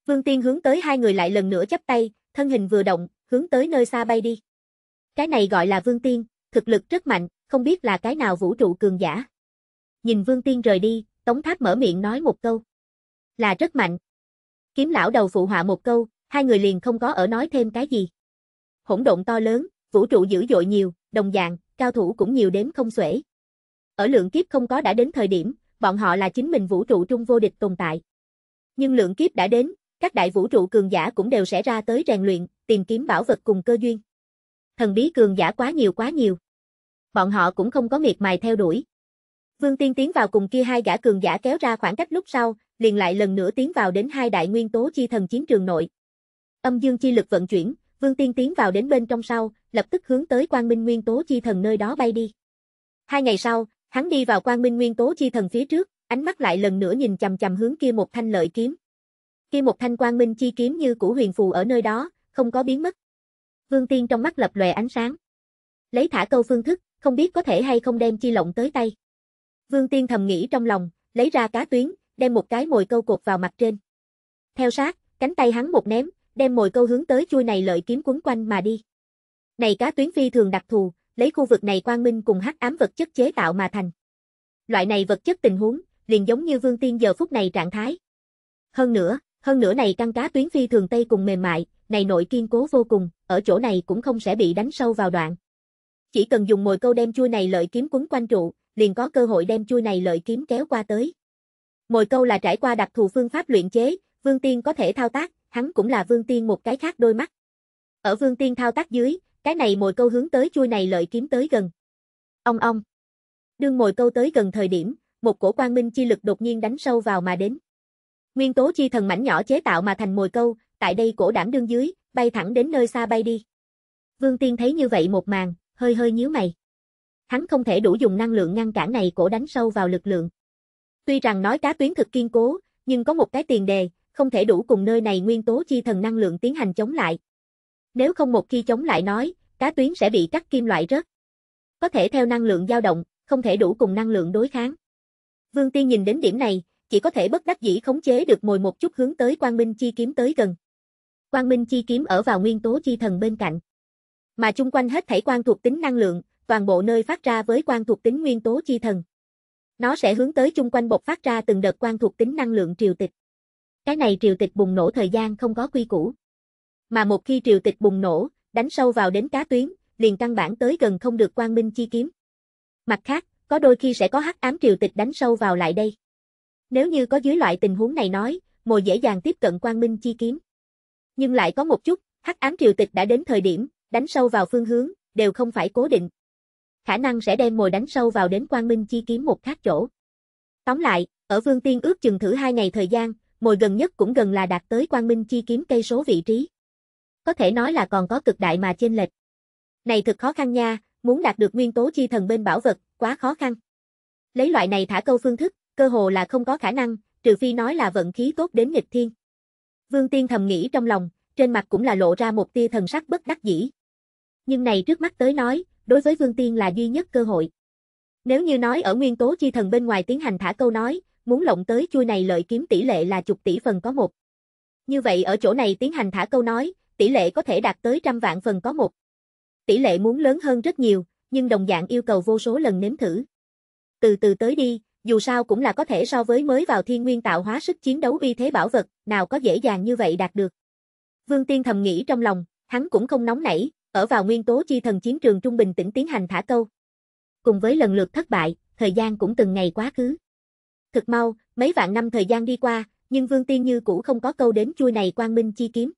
Vương Tiên hướng tới hai người lại lần nữa chắp tay, thân hình vừa động, hướng tới nơi xa bay đi. Cái này gọi là Vương Tiên, thực lực rất mạnh, không biết là cái nào vũ trụ cường giả. Nhìn Vương Tiên rời đi, Tống Tháp mở miệng nói một câu. Là rất mạnh. Kiếm lão đầu phụ họa một câu, hai người liền không có ở nói thêm cái gì. Hỗn độn to lớn, vũ trụ dữ dội nhiều, đồng dạng, cao thủ cũng nhiều đến không xuể. Ở lượng kiếp không có đã đến thời điểm, bọn họ là chính mình vũ trụ trung vô địch tồn tại. Nhưng lượng kiếp đã đến, các đại vũ trụ cường giả cũng đều sẽ ra tới rèn luyện, tìm kiếm bảo vật cùng cơ duyên. Thần bí cường giả quá nhiều quá nhiều. Bọn họ cũng không có miệt mài theo đuổi. Vương Tiên tiến vào cùng kia hai gã cường giả kéo ra khoảng cách lúc sau, liền lại lần nữa tiến vào đến hai đại nguyên tố chi thần chiến trường nội. Âm dương chi lực vận chuyển, Vương Tiên tiến vào đến bên trong sau, lập tức hướng tới Quang Minh Nguyên Tố Chi Thần nơi đó bay đi. Hai ngày sau, hắn đi vào Quang Minh Nguyên Tố Chi Thần phía trước, ánh mắt lại lần nữa nhìn chằm chằm hướng kia một thanh lợi kiếm. Kia một thanh Quang Minh chi kiếm như cũ huyền phù ở nơi đó, không có biến mất. Vương Tiên trong mắt lập lòe ánh sáng. Lấy thả câu phương thức, không biết có thể hay không đem chi lộng tới tay. Vương Tiên thầm nghĩ trong lòng, lấy ra cá tuyến, đem một cái mồi câu cột vào mặt trên. Theo sát, cánh tay hắn một ném, đem mồi câu hướng tới chui này lợi kiếm quấn quanh mà đi. Này cá tuyến phi thường đặc thù, lấy khu vực này quang minh cùng hắc ám vật chất chế tạo mà thành. Loại này vật chất tình huống, liền giống như Vương Tiên giờ phút này trạng thái. Hơn nữa, hơn nữa này căn cá tuyến phi thường tây cùng mềm mại, này nội kiên cố vô cùng, ở chỗ này cũng không sẽ bị đánh sâu vào đoạn. Chỉ cần dùng mồi câu đem chui này lợi kiếm quấn quanh trụ, liền có cơ hội đem chui này lợi kiếm kéo qua tới. Mồi câu là trải qua đặc thù phương pháp luyện chế, Vương Tiên có thể thao tác, hắn cũng là Vương Tiên một cái khác đôi mắt. Ở Vương Tiên thao tác dưới, cái này mồi câu hướng tới chui này lợi kiếm tới gần. Ông ông. Đương mồi câu tới gần thời điểm, một cổ quang minh chi lực đột nhiên đánh sâu vào mà đến. Nguyên tố chi thần mảnh nhỏ chế tạo mà thành mồi câu, tại đây cổ đảm đương dưới, bay thẳng đến nơi xa bay đi. Vương Tiên thấy như vậy một màn, hơi hơi nhíu mày. Hắn không thể đủ dùng năng lượng ngăn cản này cổ đánh sâu vào lực lượng. Tuy rằng nói cá tuyến thực kiên cố, nhưng có một cái tiền đề, không thể đủ cùng nơi này nguyên tố chi thần năng lượng tiến hành chống lại. Nếu không một khi chống lại nói, cá tuyến sẽ bị cắt kim loại rớt. Có thể theo năng lượng dao động, không thể đủ cùng năng lượng đối kháng. Vương Tiên nhìn đến điểm này, chỉ có thể bất đắc dĩ khống chế được mồi một chút hướng tới Quang Minh chi kiếm tới gần. Quang Minh chi kiếm ở vào nguyên tố chi thần bên cạnh. Mà chung quanh hết thảy quang thuộc tính năng lượng, toàn bộ nơi phát ra với quang thuộc tính nguyên tố chi thần. Nó sẽ hướng tới chung quanh bộc phát ra từng đợt quang thuộc tính năng lượng triều tịch. Cái này triều tịch bùng nổ thời gian không có quy củ. Mà một khi triều tịch bùng nổ, đánh sâu vào đến cá tuyến, liền căn bản tới gần không được quang minh chi kiếm. Mặt khác, có đôi khi sẽ có hắc ám triều tịch đánh sâu vào lại đây. Nếu như có dưới loại tình huống này nói, mồi dễ dàng tiếp cận quang minh chi kiếm. Nhưng lại có một chút, hắc ám triều tịch đã đến thời điểm, đánh sâu vào phương hướng, đều không phải cố định. Khả năng sẽ đem mồi đánh sâu vào đến quang minh chi kiếm một khác chỗ. Tóm lại, ở Vương Tiên ước chừng thử hai ngày thời gian, mồi gần nhất cũng gần là đạt tới quang minh chi kiếm cây số vị trí. Có thể nói là còn có cực đại mà chênh lệch. Này thực khó khăn nha, muốn đạt được nguyên tố chi thần bên bảo vật, quá khó khăn. Lấy loại này thả câu phương thức, cơ hồ là không có khả năng, trừ phi nói là vận khí tốt đến nghịch thiên. Vương Tiên thầm nghĩ trong lòng, trên mặt cũng là lộ ra một tia thần sắc bất đắc dĩ. Nhưng này trước mắt tới nói, đối với Vương Tiên là duy nhất cơ hội. Nếu như nói ở nguyên tố chi thần bên ngoài tiến hành thả câu nói, muốn lộng tới chui này lợi kiếm tỷ lệ là chục tỷ phần có một. Như vậy ở chỗ này tiến hành thả câu nói, tỷ lệ có thể đạt tới trăm vạn phần có một. Tỷ lệ muốn lớn hơn rất nhiều, nhưng đồng dạng yêu cầu vô số lần nếm thử. Từ từ tới đi, dù sao cũng là có thể so với mới vào thiên nguyên tạo hóa sức chiến đấu uy thế bảo vật, nào có dễ dàng như vậy đạt được. Vương Tiên thầm nghĩ trong lòng, hắn cũng không nóng nảy, ở vào nguyên tố chi thần chiến trường trung bình tĩnh tiến hành thả câu. Cùng với lần lượt thất bại, thời gian cũng từng ngày quá khứ. Thực mau, mấy vạn năm thời gian đi qua, nhưng Vương Tiên như cũ không có câu đến chui này quang minh chi kiếm.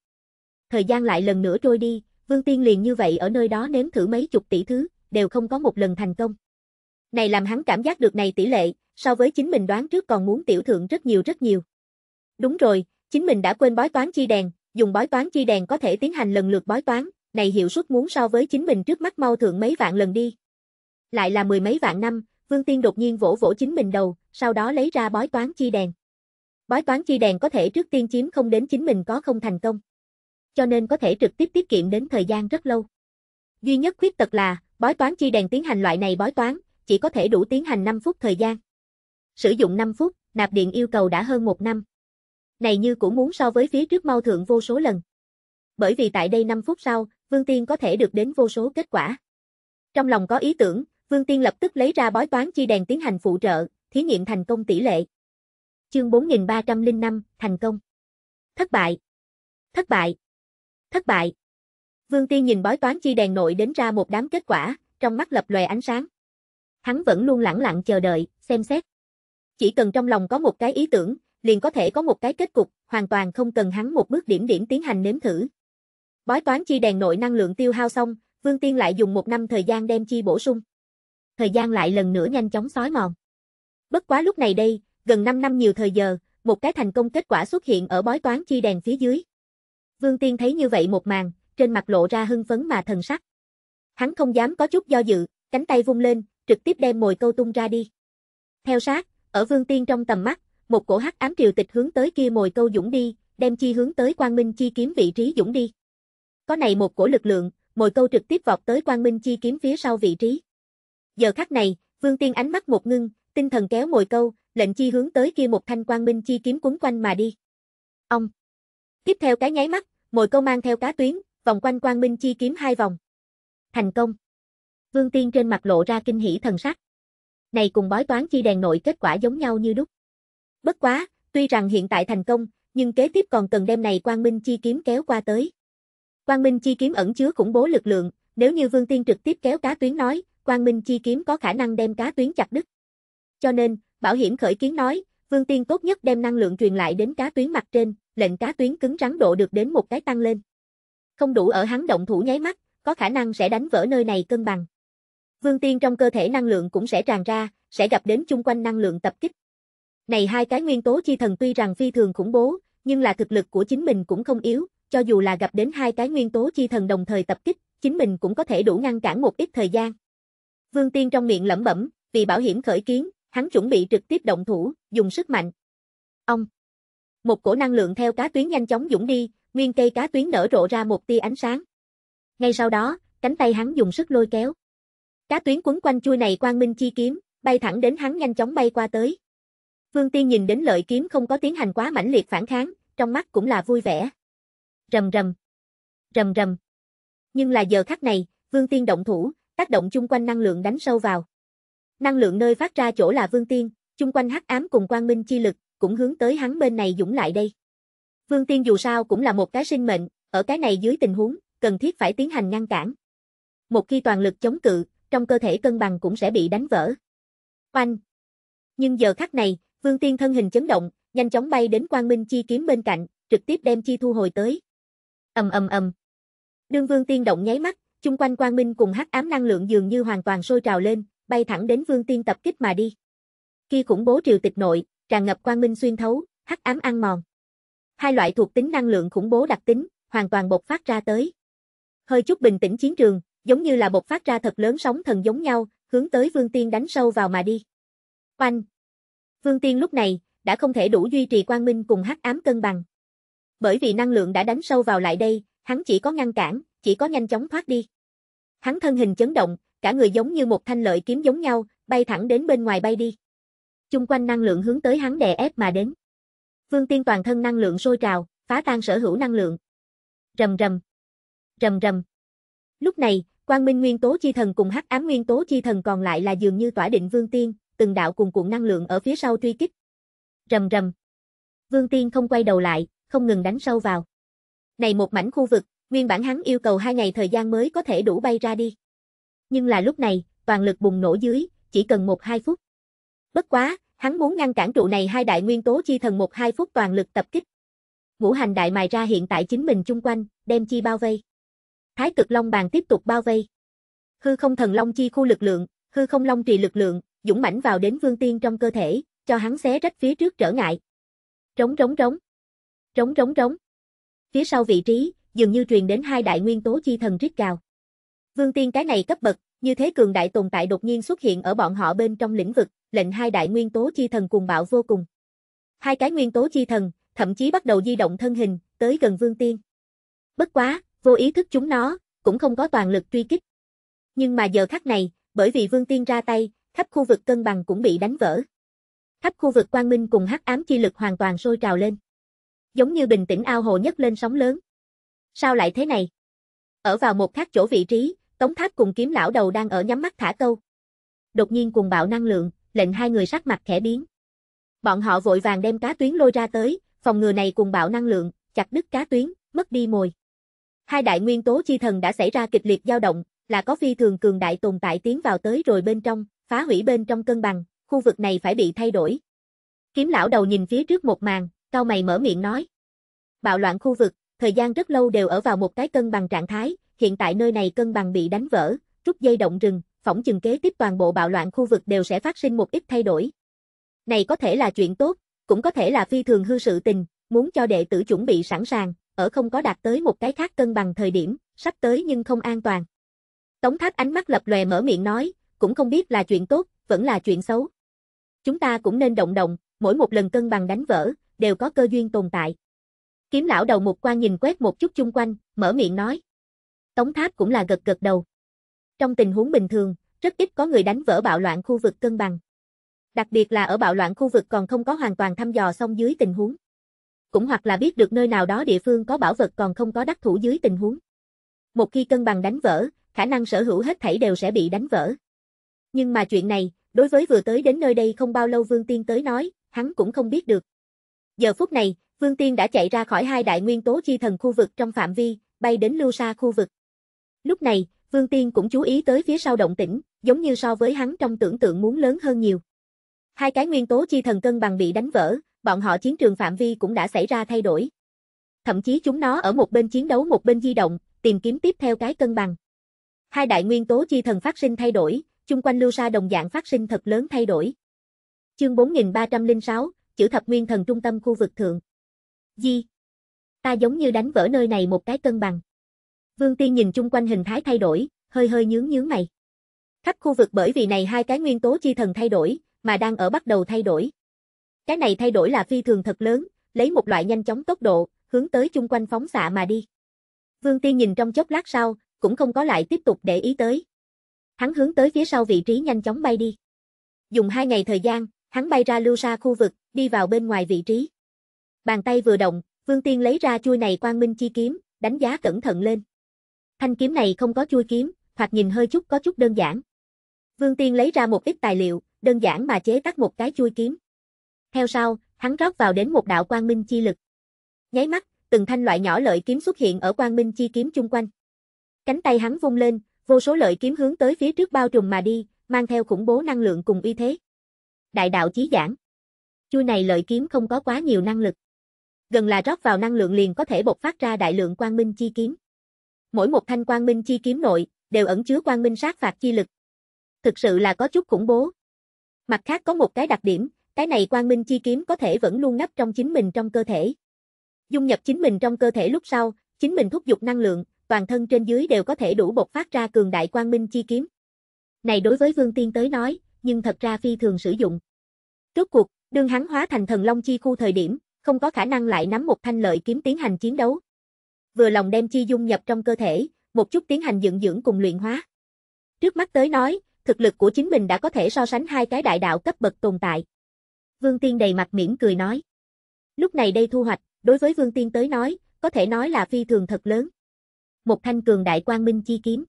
Thời gian lại lần nữa trôi đi, Vương Tiên liền như vậy ở nơi đó nếm thử mấy chục tỷ thứ, đều không có một lần thành công. Này làm hắn cảm giác được này tỷ lệ, so với chính mình đoán trước còn muốn tiểu thượng rất nhiều rất nhiều. Đúng rồi, chính mình đã quên bói toán chi đèn, dùng bói toán chi đèn có thể tiến hành lần lượt bói toán, này hiệu suất muốn so với chính mình trước mắt mau thượng mấy vạn lần đi. Lại là mười mấy vạn năm, Vương Tiên đột nhiên vỗ vỗ chính mình đầu, sau đó lấy ra bói toán chi đèn. Bói toán chi đèn có thể trước tiên chiếm không đến chính mình có không thành công. Cho nên có thể trực tiếp tiết kiệm đến thời gian rất lâu. Duy nhất khuyết tật là, bói toán chi đèn tiến hành loại này bói toán, chỉ có thể đủ tiến hành 5 phút thời gian. Sử dụng 5 phút, nạp điện yêu cầu đã hơn 1 năm. Này như cũng muốn so với phía trước mau thượng vô số lần. Bởi vì tại đây 5 phút sau, Vương Tiên có thể được đến vô số kết quả. Trong lòng có ý tưởng, Vương Tiên lập tức lấy ra bói toán chi đèn tiến hành phụ trợ, thí nghiệm thành công tỷ lệ. Chương 4305, thành công. Thất bại. Thất bại. Thất bại. Vương Tiên nhìn bói toán chi đèn nội đến ra một đám kết quả, trong mắt lập lòe ánh sáng. Hắn vẫn luôn lẳng lặng chờ đợi, xem xét. Chỉ cần trong lòng có một cái ý tưởng, liền có thể có một cái kết cục, hoàn toàn không cần hắn một bước điểm điểm tiến hành nếm thử. Bói toán chi đèn nội năng lượng tiêu hao xong, Vương Tiên lại dùng một năm thời gian đem chi bổ sung. Thời gian lại lần nữa nhanh chóng xói mòn. Bất quá lúc này đây, gần 5 năm nhiều thời giờ, một cái thành công kết quả xuất hiện ở bói toán chi đèn phía dưới. Vương Tiên thấy như vậy một màn, trên mặt lộ ra hưng phấn mà thần sắc. Hắn không dám có chút do dự, cánh tay vung lên, trực tiếp đem mồi câu tung ra đi. Theo sát, ở Vương Tiên trong tầm mắt, một cổ hắc ám triều tịch hướng tới kia mồi câu dũng đi, đem chi hướng tới Quang Minh chi kiếm vị trí dũng đi. Có này một cổ lực lượng, mồi câu trực tiếp vọt tới Quang Minh chi kiếm phía sau vị trí. Giờ khắc này, Vương Tiên ánh mắt một ngưng, tinh thần kéo mồi câu, lệnh chi hướng tới kia một thanh Quang Minh chi kiếm cuốn quanh mà đi. Ông. Tiếp theo cái nháy mắt, mồi câu mang theo cá tuyến, vòng quanh Quang Minh chi kiếm hai vòng. Thành công. Vương Tiên trên mặt lộ ra kinh hỉ thần sắc. Này cùng bói toán chi đèn nội kết quả giống nhau như đúc. Bất quá, tuy rằng hiện tại thành công, nhưng kế tiếp còn cần đem này Quang Minh chi kiếm kéo qua tới. Quang Minh chi kiếm ẩn chứa khủng bố lực lượng, nếu như Vương Tiên trực tiếp kéo cá tuyến nói, Quang Minh chi kiếm có khả năng đem cá tuyến chặt đứt. Cho nên, bảo hiểm khởi kiến nói, Vương Tiên tốt nhất đem năng lượng truyền lại đến cá tuyến mặt trên, lệnh cá tuyến cứng rắn độ được đến một cái tăng lên. Không đủ ở hắn động thủ nháy mắt, có khả năng sẽ đánh vỡ nơi này cân bằng. Vương Tiên trong cơ thể năng lượng cũng sẽ tràn ra, sẽ gặp đến chung quanh năng lượng tập kích. Này hai cái nguyên tố chi thần tuy rằng phi thường khủng bố, nhưng là thực lực của chính mình cũng không yếu, cho dù là gặp đến hai cái nguyên tố chi thần đồng thời tập kích, chính mình cũng có thể đủ ngăn cản một ít thời gian. Vương Tiên trong miệng lẩm bẩm, vì bảo hiểm khởi kiến, hắn chuẩn bị trực tiếp động thủ, dùng sức mạnh. Ông. Một cổ năng lượng theo cá tuyến nhanh chóng dũng đi, nguyên cây cá tuyến nở rộ ra một tia ánh sáng. Ngay sau đó, cánh tay hắn dùng sức lôi kéo. Cá tuyến quấn quanh chui này quang minh chi kiếm, bay thẳng đến hắn nhanh chóng bay qua tới. Vương Tiên nhìn đến lợi kiếm không có tiến hành quá mãnh liệt phản kháng, trong mắt cũng là vui vẻ. Rầm rầm. Rầm rầm. Nhưng là giờ khắc này, Vương Tiên động thủ, tác động chung quanh năng lượng đánh sâu vào. Năng lượng nơi phát ra chỗ là Vương Tiên, chung quanh hắc ám cùng quang minh chi lực, cũng hướng tới hắn bên này dũng lại đây. Vương Tiên dù sao cũng là một cái sinh mệnh, ở cái này dưới tình huống, cần thiết phải tiến hành ngăn cản. Một khi toàn lực chống cự, trong cơ thể cân bằng cũng sẽ bị đánh vỡ. Oanh! Nhưng giờ khắc này, Vương Tiên thân hình chấn động, nhanh chóng bay đến Quang Minh chi kiếm bên cạnh, trực tiếp đem chi thu hồi tới. Ầm ầm ầm. Đương Vương Tiên động nháy mắt, chung quanh Quang Minh cùng hắc ám năng lượng dường như hoàn toàn sôi trào lên, bay thẳng đến Vương Tiên tập kích mà đi. Khi khủng bố triều tịch nội, tràn ngập Quang Minh xuyên thấu, hắc ám ăn mòn. Hai loại thuộc tính năng lượng khủng bố đặc tính, hoàn toàn bộc phát ra tới. Hơi chút bình tĩnh chiến trường, giống như là bộc phát ra thật lớn sóng thần giống nhau, hướng tới Vương Tiên đánh sâu vào mà đi. Oanh! Vương Tiên lúc này, đã không thể đủ duy trì quang minh cùng hắc ám cân bằng. Bởi vì năng lượng đã đánh sâu vào lại đây, hắn chỉ có ngăn cản, chỉ có nhanh chóng thoát đi. Hắn thân hình chấn động, cả người giống như một thanh lợi kiếm giống nhau, bay thẳng đến bên ngoài bay đi. Chung quanh năng lượng hướng tới hắn đè ép mà đến. Vương Tiên toàn thân năng lượng sôi trào, phá tan sở hữu năng lượng. Rầm rầm. Rầm rầm. Lúc này, Quang Minh Nguyên Tố Chi Thần cùng Hắc Ám Nguyên Tố Chi Thần còn lại là dường như tỏa định Vương Tiên, từng đạo cùng cuộn năng lượng ở phía sau truy kích. Rầm rầm. Vương Tiên không quay đầu lại, không ngừng đánh sâu vào. Này một mảnh khu vực, nguyên bản hắn yêu cầu hai ngày thời gian mới có thể đủ bay ra đi. Nhưng là lúc này, toàn lực bùng nổ dưới, chỉ cần một hai phút. Bất quá, hắn muốn ngăn cản trụ này hai đại nguyên tố chi thần một hai phút toàn lực tập kích. Ngũ hành đại mài ra hiện tại chính mình chung quanh, đem chi bao vây. Thái cực long bàn tiếp tục bao vây. Hư không thần long chi khu lực lượng, hư không long trì lực lượng, dũng mãnh vào đến vương tiên trong cơ thể, cho hắn xé rách phía trước trở ngại. Trống trống trống. Trống trống trống. Phía sau vị trí, dường như truyền đến hai đại nguyên tố chi thần rít gào. Vương tiên cái này cấp bậc, như thế cường đại tồn tại đột nhiên xuất hiện ở bọn họ bên trong lĩnh vực, lệnh hai đại nguyên tố chi thần cùng bạo vô cùng. Hai cái nguyên tố chi thần, thậm chí bắt đầu di động thân hình, tới gần vương tiên. Bất quá, vô ý thức chúng nó, cũng không có toàn lực truy kích. Nhưng mà giờ khắc này, bởi vì vương tiên ra tay, khắp khu vực cân bằng cũng bị đánh vỡ. Khắp khu vực quang minh cùng hắc ám chi lực hoàn toàn sôi trào lên. Giống như bình tĩnh ao hồ nhất lên sóng lớn. Sao lại thế này? Ở vào một khác chỗ vị trí, Tống Tháp cùng kiếm lão đầu đang ở nhắm mắt thả câu. Đột nhiên cùng bạo năng lượng, lệnh hai người sắc mặt khẽ biến. Bọn họ vội vàng đem cá tuyến lôi ra tới, phòng ngừa này cùng bạo năng lượng, chặt đứt cá tuyến, mất đi mồi. Hai đại nguyên tố chi thần đã xảy ra kịch liệt dao động, là có phi thường cường đại tồn tại tiến vào tới rồi bên trong, phá hủy bên trong cân bằng, khu vực này phải bị thay đổi. Kiếm lão đầu nhìn phía trước một màn, cao mày mở miệng nói. Bạo loạn khu vực, thời gian rất lâu đều ở vào một cái cân bằng trạng thái, hiện tại nơi này cân bằng bị đánh vỡ, rút dây động rừng, phỏng chừng kế tiếp toàn bộ bạo loạn khu vực đều sẽ phát sinh một ít thay đổi. Này có thể là chuyện tốt, cũng có thể là phi thường hư sự tình, muốn cho đệ tử chuẩn bị sẵn sàng, ở không có đạt tới một cái khác cân bằng thời điểm, sắp tới nhưng không an toàn. Tống Tháp ánh mắt lập lòe mở miệng nói, cũng không biết là chuyện tốt, vẫn là chuyện xấu. Chúng ta cũng nên động động, mỗi một lần cân bằng đánh vỡ, đều có cơ duyên tồn tại. Kiếm lão đầu một quan nhìn quét một chút chung quanh, mở miệng nói. Tống Tháp cũng là gật gật đầu. Trong tình huống bình thường, rất ít có người đánh vỡ bạo loạn khu vực cân bằng. Đặc biệt là ở bạo loạn khu vực còn không có hoàn toàn thăm dò xong dưới tình huống. Cũng hoặc là biết được nơi nào đó địa phương có bảo vật còn không có đắc thủ dưới tình huống. Một khi cân bằng đánh vỡ, khả năng sở hữu hết thảy đều sẽ bị đánh vỡ. Nhưng mà chuyện này, đối với vừa tới đến nơi đây không bao lâu Vương Tiên tới nói, hắn cũng không biết được. Giờ phút này, Vương Tiên đã chạy ra khỏi hai đại nguyên tố chi thần khu vực trong phạm vi, bay đến lưu xa khu vực. Lúc này, Vương Tiên cũng chú ý tới phía sau động tĩnh, giống như so với hắn trong tưởng tượng muốn lớn hơn nhiều. Hai cái nguyên tố chi thần cân bằng bị đánh vỡ, bọn họ chiến trường phạm vi cũng đã xảy ra thay đổi. Thậm chí chúng nó ở một bên chiến đấu một bên di động, tìm kiếm tiếp theo cái cân bằng. Hai đại nguyên tố chi thần phát sinh thay đổi, chung quanh lưu sa đồng dạng phát sinh thật lớn thay đổi. Chương 4306, chữ thập nguyên thần trung tâm khu vực thượng. Di. Ta giống như đánh vỡ nơi này một cái cân bằng. Vương Tiên nhìn chung quanh hình thái thay đổi, hơi hơi nhướng nhướng mày. Khắp khu vực bởi vì này hai cái nguyên tố chi thần thay đổi, mà đang ở bắt đầu thay đổi. Cái này thay đổi là phi thường thật lớn, lấy một loại nhanh chóng tốc độ, hướng tới chung quanh phóng xạ mà đi. Vương Tiên nhìn trong chốc lát sau, cũng không có lại tiếp tục để ý tới. Hắn hướng tới phía sau vị trí nhanh chóng bay đi. Dùng hai ngày thời gian, hắn bay ra lưu xa khu vực, đi vào bên ngoài vị trí. Bàn tay vừa động, Vương Tiên lấy ra chui này quang minh chi kiếm, đánh giá cẩn thận lên. Thanh kiếm này không có chui kiếm, hoặc nhìn hơi chút có chút đơn giản. Vương Tiên lấy ra một ít tài liệu, đơn giản mà chế tác một cái chui kiếm. Theo sau, hắn rót vào đến một đạo quang minh chi lực. Nháy mắt, từng thanh loại nhỏ lợi kiếm xuất hiện ở quang minh chi kiếm chung quanh. Cánh tay hắn vung lên, vô số lợi kiếm hướng tới phía trước bao trùm mà đi, mang theo khủng bố năng lượng cùng uy thế. Đại đạo chí giảng. Chui này lợi kiếm không có quá nhiều năng lực. Gần là rót vào năng lượng liền có thể bộc phát ra đại lượng quang minh chi kiếm. Mỗi một thanh quang minh chi kiếm nội, đều ẩn chứa quang minh sát phạt chi lực. Thực sự là có chút khủng bố. Mặt khác có một cái đặc điểm, cái này quang minh chi kiếm có thể vẫn luôn nắp trong chính mình trong cơ thể. Dung nhập chính mình trong cơ thể lúc sau, chính mình thúc giục năng lượng, toàn thân trên dưới đều có thể đủ bộc phát ra cường đại quang minh chi kiếm. Này đối với Vương Tiên tới nói, nhưng thật ra phi thường sử dụng. Rốt cuộc, đương hắn hóa thành thần long chi khu thời điểm, không có khả năng lại nắm một thanh lợi kiếm tiến hành chiến đấu. Vừa lòng đem chi dung nhập trong cơ thể, một chút tiến hành dựng dưỡng cùng luyện hóa. Trước mắt tới nói, thực lực của chính mình đã có thể so sánh hai cái đại đạo cấp bậc tồn tại. Vương Tiên đầy mặt mỉm cười nói. Lúc này đây thu hoạch, đối với Vương Tiên tới nói, có thể nói là phi thường thật lớn. Một thanh cường đại quang minh chi kiếm.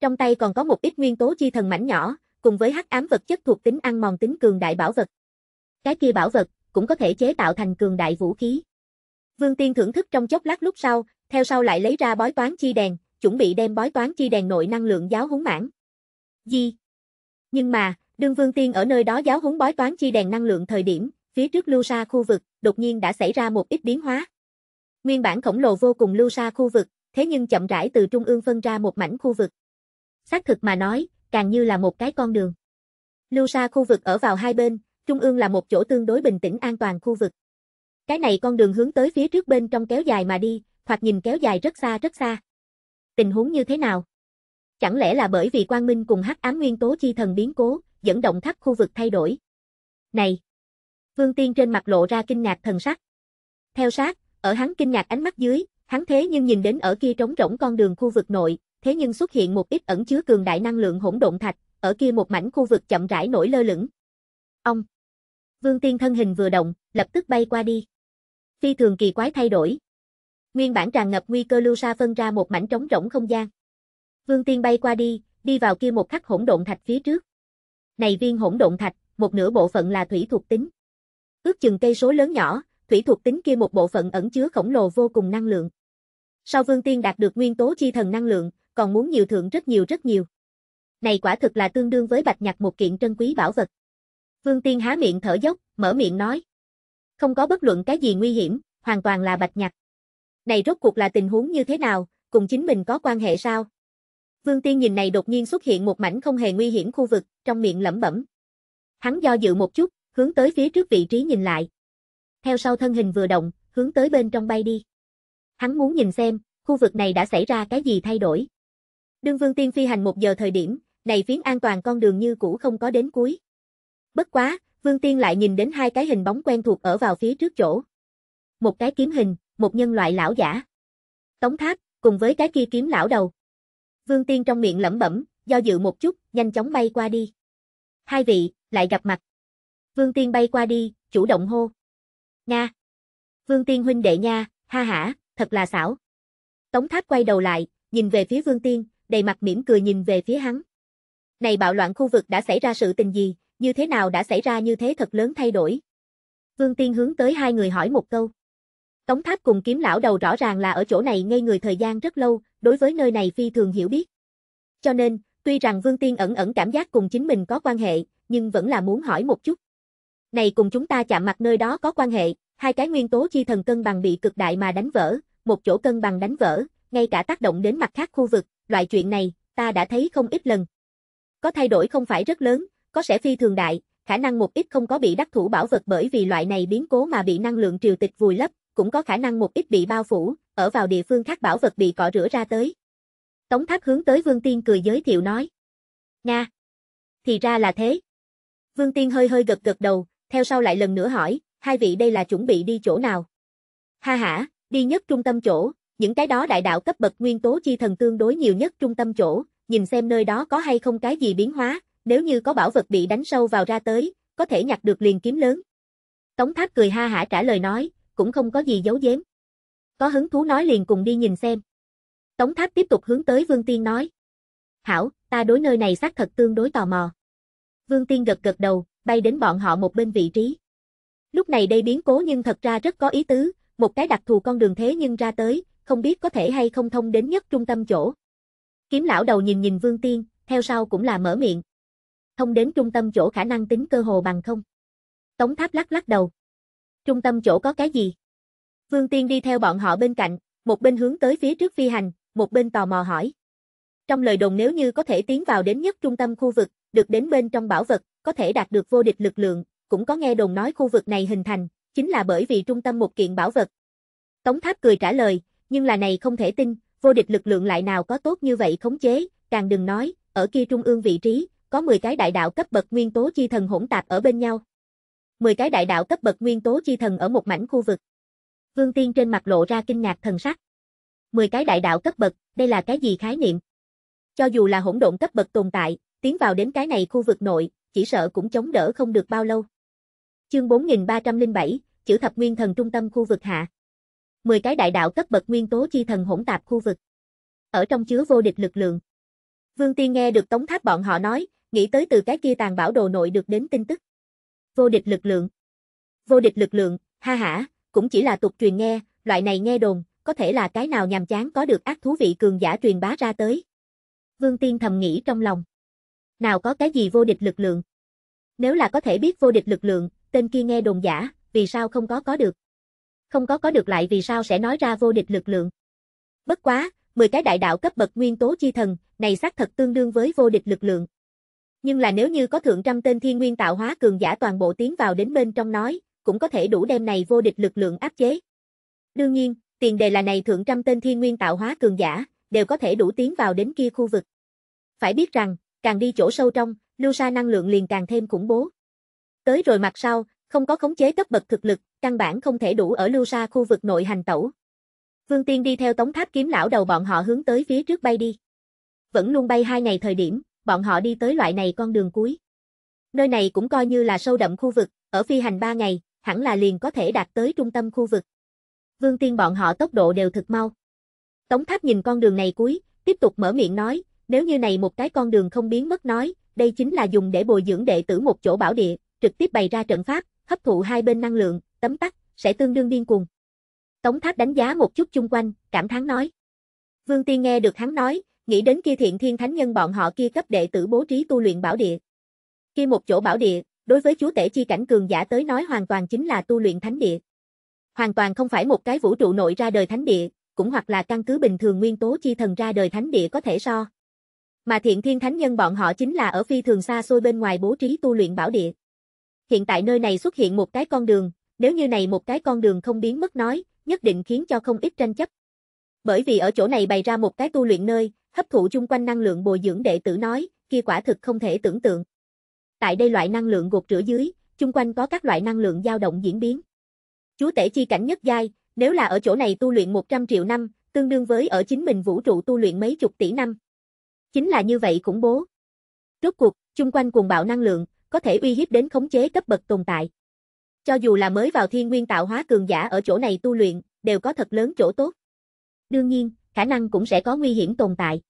Trong tay còn có một ít nguyên tố chi thần mảnh nhỏ, cùng với hắc ám vật chất thuộc tính ăn mòn tính cường đại bảo vật. Cái kia bảo vật cũng có thể chế tạo thành cường đại vũ khí. Vương Tiên thưởng thức trong chốc lát lúc sau, theo sau lại lấy ra bói toán chi đèn, chuẩn bị đem bói toán chi đèn nội năng lượng giáo huấn mãn. Gì? Nhưng mà, đương Vương Tiên ở nơi đó giáo huấn bói toán chi đèn năng lượng thời điểm, phía trước lưu sa khu vực, đột nhiên đã xảy ra một ít biến hóa. Nguyên bản khổng lồ vô cùng lưu sa khu vực, thế nhưng chậm rãi từ trung ương phân ra một mảnh khu vực. Xác thực mà nói, càng như là một cái con đường. Lưu sa khu vực ở vào hai bên, trung ương là một chỗ tương đối bình tĩnh an toàn khu vực. Cái này con đường hướng tới phía trước bên trong kéo dài mà đi, hoặc nhìn kéo dài rất xa rất xa. Tình huống như thế nào? Chẳng lẽ là bởi vì quang minh cùng hắc ám nguyên tố chi thần biến cố, dẫn động khắp khu vực thay đổi? Này! Vương Tiên trên mặt lộ ra kinh ngạc thần sắc. Theo sát, ở hắn kinh ngạc ánh mắt dưới, hắn thế nhưng nhìn đến ở kia trống rỗng con đường khu vực nội, thế nhưng xuất hiện một ít ẩn chứa cường đại năng lượng hỗn độn thạch, ở kia một mảnh khu vực chậm rãi nổi lơ lửng. Ông! Vương Tiên thân hình vừa động, lập tức bay qua đi. Phi thường kỳ quái thay đổi. Nguyên bản tràn ngập nguy cơ lưu sa phân ra một mảnh trống rỗng không gian. Vương Tiên bay qua đi, đi vào kia một khắc hỗn độn thạch phía trước. Này viên hỗn độn thạch, một nửa bộ phận là thủy thuộc tính. Ước chừng cây số lớn nhỏ, thủy thuộc tính kia một bộ phận ẩn chứa khổng lồ vô cùng năng lượng. Sau Vương Tiên đạt được nguyên tố chi thần năng lượng, còn muốn nhiều thượng rất nhiều rất nhiều. Này quả thực là tương đương với bạch nhặt một kiện trân quý bảo vật. Vương Tiên há miệng thở dốc, mở miệng nói. Không có bất luận cái gì nguy hiểm, hoàn toàn là bạch nhặt. Này rốt cuộc là tình huống như thế nào, cùng chính mình có quan hệ sao? Vương Tiên nhìn này đột nhiên xuất hiện một mảnh không hề nguy hiểm khu vực, trong miệng lẩm bẩm. Hắn do dự một chút, hướng tới phía trước vị trí nhìn lại. Theo sau thân hình vừa động, hướng tới bên trong bay đi. Hắn muốn nhìn xem, khu vực này đã xảy ra cái gì thay đổi. Đương Vương Tiên phi hành một giờ thời điểm, này phiến an toàn con đường như cũ không có đến cuối. Bất quá, Vương Tiên lại nhìn đến hai cái hình bóng quen thuộc ở vào phía trước chỗ. Một cái kiếm hình, một nhân loại lão giả. Tống tháp, cùng với cái kia kiếm lão đầu. Vương Tiên trong miệng lẩm bẩm, do dự một chút, nhanh chóng bay qua đi. Hai vị, lại gặp mặt. Vương Tiên bay qua đi, chủ động hô. Nga. Vương Tiên huynh đệ nha, ha hả, thật là xảo. Tống tháp quay đầu lại, nhìn về phía Vương Tiên, đầy mặt mỉm cười nhìn về phía hắn. Này bạo loạn khu vực đã xảy ra sự tình gì, như thế nào đã xảy ra như thế thật lớn thay đổi? Vương Tiên hướng tới hai người hỏi một câu. Tống Tháp cùng kiếm lão đầu rõ ràng là ở chỗ này ngây người thời gian rất lâu, đối với nơi này phi thường hiểu biết. Cho nên, tuy rằng Vương Tiên ẩn ẩn cảm giác cùng chính mình có quan hệ, nhưng vẫn là muốn hỏi một chút. Này cùng chúng ta chạm mặt nơi đó có quan hệ, hai cái nguyên tố chi thần cân bằng bị cực đại mà đánh vỡ, một chỗ cân bằng đánh vỡ, ngay cả tác động đến mặt khác khu vực, loại chuyện này, ta đã thấy không ít lần. Có thay đổi không phải rất lớn, có sẽ phi thường đại, khả năng một ít không có bị đắc thủ bảo vật bởi vì loại này biến cố mà bị năng lượng triều tịch vùi lấp, cũng có khả năng một ít bị bao phủ, ở vào địa phương khác bảo vật bị cọ rửa ra tới. Tống Tháp hướng tới Vương Tiên cười giới thiệu nói. Nga. Thì ra là thế. Vương Tiên hơi hơi gật gật đầu, theo sau lại lần nữa hỏi, hai vị đây là chuẩn bị đi chỗ nào? Ha ha, đi nhất trung tâm chỗ, những cái đó đại đạo cấp bậc nguyên tố chi thần tương đối nhiều nhất trung tâm chỗ, nhìn xem nơi đó có hay không cái gì biến hóa, nếu như có bảo vật bị đánh sâu vào ra tới, có thể nhặt được liền kiếm lớn. Tống Tháp cười ha hả trả lời nói, cũng không có gì giấu giếm. Có hứng thú nói liền cùng đi nhìn xem. Tống Tháp tiếp tục hướng tới Vương Tiên nói. Hảo, ta đối nơi này xác thật tương đối tò mò. Vương Tiên gật gật đầu, bay đến bọn họ một bên vị trí. Lúc này đây biến cố nhưng thật ra rất có ý tứ, một cái đặc thù con đường thế nhưng ra tới, không biết có thể hay không thông đến nhất trung tâm chỗ. Kiếm lão đầu nhìn nhìn Vương Tiên, theo sau cũng là mở miệng. Thông đến trung tâm chỗ khả năng tính cơ hồ bằng không. Tống Tháp lắc lắc đầu. Trung tâm chỗ có cái gì? Vương Tiên đi theo bọn họ bên cạnh, một bên hướng tới phía trước phi hành, một bên tò mò hỏi. Trong lời đồn nếu như có thể tiến vào đến nhất trung tâm khu vực, được đến bên trong bảo vật, có thể đạt được vô địch lực lượng, cũng có nghe đồn nói khu vực này hình thành, chính là bởi vì trung tâm một kiện bảo vật. Tống Tháp cười trả lời, nhưng là này không thể tin, vô địch lực lượng lại nào có tốt như vậy khống chế, càng đừng nói, ở kia trung ương vị trí, có 10 cái đại đạo cấp bậc nguyên tố chi thần hỗn tạp ở bên nhau. 10 cái đại đạo cấp bậc nguyên tố chi thần ở một mảnh khu vực. Vương Tiên trên mặt lộ ra kinh ngạc thần sắc. 10 cái đại đạo cấp bậc, đây là cái gì khái niệm? Cho dù là hỗn độn cấp bậc tồn tại, tiến vào đến cái này khu vực nội, chỉ sợ cũng chống đỡ không được bao lâu. Chương 4307, chữ thập nguyên thần trung tâm khu vực hạ. 10 cái đại đạo cấp bậc nguyên tố chi thần hỗn tạp khu vực. Ở trong chứa vô địch lực lượng. Vương Tiên nghe được Tống Tháp bọn họ nói, nghĩ tới từ cái kia tàn bảo đồ nội được đến tin tức. Vô địch lực lượng. Vô địch lực lượng, ha hả, cũng chỉ là tục truyền nghe, loại này nghe đồn, có thể là cái nào nhàm chán có được ác thú vị cường giả truyền bá ra tới. Vương Tiên thầm nghĩ trong lòng. Nào có cái gì vô địch lực lượng? Nếu là có thể biết vô địch lực lượng, tên kia nghe đồn giả, vì sao không có có được? Không có có được lại vì sao sẽ nói ra vô địch lực lượng? Bất quá, 10 cái đại đạo cấp bậc nguyên tố chi thần, này xác thật tương đương với vô địch lực lượng. Nhưng là nếu như có thượng trăm tên thiên nguyên tạo hóa cường giả toàn bộ tiến vào đến bên trong nói, cũng có thể đủ đem này vô địch lực lượng áp chế. Đương nhiên, tiền đề là này thượng trăm tên thiên nguyên tạo hóa cường giả, đều có thể đủ tiến vào đến kia khu vực. Phải biết rằng, càng đi chỗ sâu trong, lưu sa năng lượng liền càng thêm khủng bố. Tới rồi mặt sau, không có khống chế cấp bậc thực lực, căn bản không thể đủ ở lưu sa khu vực nội hành tẩu. Vương Tiên đi theo tống tháp kiếm lão đầu bọn họ hướng tới phía trước bay đi. Vẫn luôn bay hai ngày thời điểm, bọn họ đi tới loại này con đường cuối. Nơi này cũng coi như là sâu đậm khu vực, ở phi hành ba ngày, hẳn là liền có thể đạt tới trung tâm khu vực. Vương Tiên bọn họ tốc độ đều thực mau. Tống Tháp nhìn con đường này cuối, tiếp tục mở miệng nói, nếu như này một cái con đường không biến mất nói, đây chính là dùng để bồi dưỡng đệ tử một chỗ bảo địa, trực tiếp bày ra trận pháp, hấp thụ hai bên năng lượng, tấm tắc, sẽ tương đương điên cuồng. Tống Tháp đánh giá một chút chung quanh, cảm thán nói. Vương Tiên nghe được hắn nói, nghĩ đến kia thiện thiên thánh nhân bọn họ kia cấp đệ tử bố trí tu luyện bảo địa. Kia một chỗ bảo địa, đối với chúa tể chi cảnh cường giả tới nói hoàn toàn chính là tu luyện thánh địa. Hoàn toàn không phải một cái vũ trụ nội ra đời thánh địa, cũng hoặc là căn cứ bình thường nguyên tố chi thần ra đời thánh địa có thể so. Mà thiện thiên thánh nhân bọn họ chính là ở phi thường xa xôi bên ngoài bố trí tu luyện bảo địa. Hiện tại nơi này xuất hiện một cái con đường, nếu như này một cái con đường không biến mất nói, nhất định khiến cho không ít tranh chấp. Bởi vì ở chỗ này bày ra một cái tu luyện nơi, hấp thụ chung quanh năng lượng bồi dưỡng đệ tử nói, kia quả thực không thể tưởng tượng. Tại đây loại năng lượng gột rửa dưới, chung quanh có các loại năng lượng dao động diễn biến. Chúa tể chi cảnh nhất giai, nếu là ở chỗ này tu luyện 100 triệu năm, tương đương với ở chính mình vũ trụ tu luyện mấy chục tỷ năm. Chính là như vậy khủng bố. Rốt cuộc, chung quanh cuồng bạo năng lượng, có thể uy hiếp đến khống chế cấp bậc tồn tại. Cho dù là mới vào thiên nguyên tạo hóa cường giả ở chỗ này tu luyện, đều có thật lớn chỗ tốt. Đương nhiên, khả năng cũng sẽ có nguy hiểm tồn tại.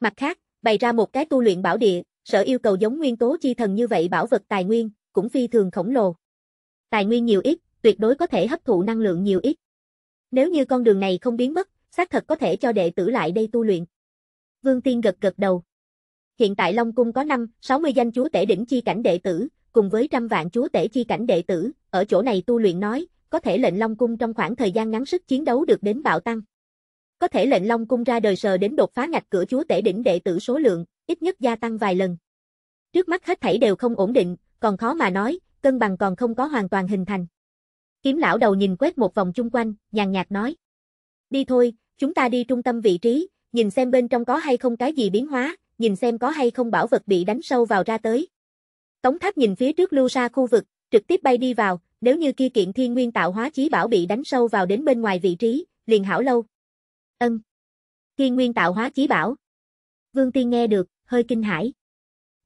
Mặt khác, bày ra một cái tu luyện bảo địa, sở yêu cầu giống nguyên tố chi thần như vậy bảo vật tài nguyên, cũng phi thường khổng lồ. Tài nguyên nhiều ít, tuyệt đối có thể hấp thụ năng lượng nhiều ít. Nếu như con đường này không biến mất, xác thật có thể cho đệ tử lại đây tu luyện. Vương Tiên gật gật đầu. Hiện tại Long Cung có 5, 60 danh chúa tể đỉnh chi cảnh đệ tử, cùng với trăm vạn chúa tể chi cảnh đệ tử, ở chỗ này tu luyện nói, có thể lệnh Long Cung trong khoảng thời gian ngắn sức chiến đấu được đến bạo tăng. Có thể lệnh Long Cung ra đời sờ đến đột phá ngạch cửa chúa tể đỉnh đệ tử số lượng, ít nhất gia tăng vài lần. Trước mắt hết thảy đều không ổn định, còn khó mà nói, cân bằng còn không có hoàn toàn hình thành. Kiếm lão đầu nhìn quét một vòng chung quanh, nhàn nhạt nói. Đi thôi, chúng ta đi trung tâm vị trí, nhìn xem bên trong có hay không cái gì biến hóa, nhìn xem có hay không bảo vật bị đánh sâu vào ra tới. Tống tháp nhìn phía trước lưu sa khu vực, trực tiếp bay đi vào, nếu như kia kiện thiên nguyên tạo hóa chí bảo bị đánh sâu vào đến bên ngoài vị trí, liền hảo lâu. Ân. Thiên nguyên tạo hóa chí bảo. Vương Tiên nghe được, hơi kinh hãi.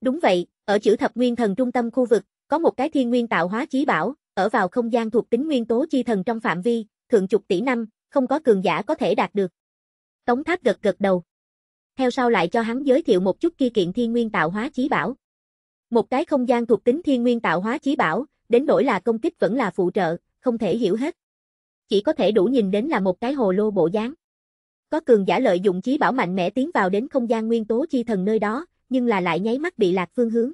Đúng vậy, ở chữ thập nguyên thần trung tâm khu vực, có một cái thiên nguyên tạo hóa chí bảo, ở vào không gian thuộc tính nguyên tố chi thần trong phạm vi, thượng chục tỷ năm, không có cường giả có thể đạt được. Tống Tháp gật gật đầu. Theo sau lại cho hắn giới thiệu một chút kia kiện thiên nguyên tạo hóa chí bảo. Một cái không gian thuộc tính thiên nguyên tạo hóa chí bảo, đến nỗi là công kích vẫn là phụ trợ, không thể hiểu hết. Chỉ có thể đủ nhìn đến là một cái hồ lô bộ dáng. Có cường giả lợi dụng chí bảo mạnh mẽ tiến vào đến không gian nguyên tố chi thần nơi đó, nhưng là lại nháy mắt bị lạc phương hướng.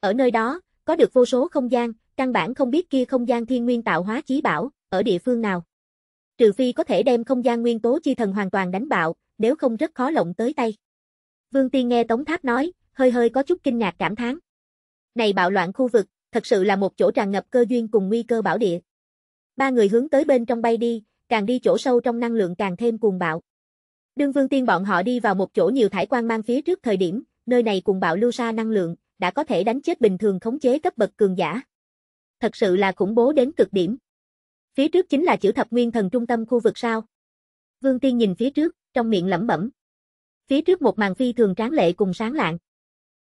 Ở nơi đó, có được vô số không gian, căn bản không biết kia không gian thiên nguyên tạo hóa chí bảo, ở địa phương nào. Trừ phi có thể đem không gian nguyên tố chi thần hoàn toàn đánh bạo, nếu không rất khó lộng tới tay. Vương Tiên nghe Tống Tháp nói, hơi hơi có chút kinh ngạc cảm thán. Này bạo loạn khu vực, thật sự là một chỗ tràn ngập cơ duyên cùng nguy cơ bảo địa. Ba người hướng tới bên trong bay đi, càng đi chỗ sâu trong năng lượng càng thêm cuồng bạo. Đương Vương Tiên bọn họ đi vào một chỗ nhiều thải quan mang phía trước thời điểm, nơi này cùng bạo lưu xa năng lượng, đã có thể đánh chết bình thường khống chế cấp bậc cường giả. Thật sự là khủng bố đến cực điểm. Phía trước chính là chữ thập nguyên thần trung tâm khu vực sao. Vương Tiên nhìn phía trước, trong miệng lẩm bẩm. Phía trước một màn phi thường tráng lệ cùng sáng lạng.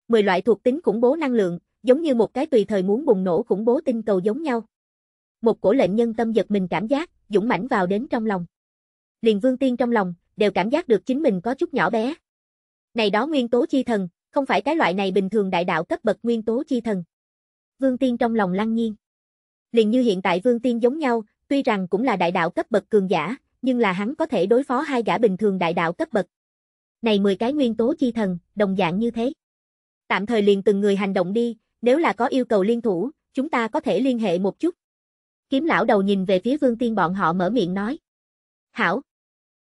Mười loại thuộc tính khủng bố năng lượng, giống như một cái tùy thời muốn bùng nổ khủng bố tinh cầu giống nhau. Một cổ lệnh nhân tâm giật mình cảm giác, dũng mãnh vào đến trong lòng. Liền Vương Tiên trong lòng, đều cảm giác được chính mình có chút nhỏ bé. Này đó nguyên tố chi thần, không phải cái loại này bình thường đại đạo cấp bậc nguyên tố chi thần. Vương Tiên trong lòng lăng nhiên. Liền như hiện tại Vương Tiên giống nhau, tuy rằng cũng là đại đạo cấp bậc cường giả, nhưng là hắn có thể đối phó hai gã bình thường đại đạo cấp bậc. Này 10 cái nguyên tố chi thần, đồng dạng như thế. Tạm thời liền từng người hành động đi, nếu là có yêu cầu liên thủ, chúng ta có thể liên hệ một chút. Kiếm lão đầu nhìn về phía Vương Tiên bọn họ mở miệng nói. Hảo.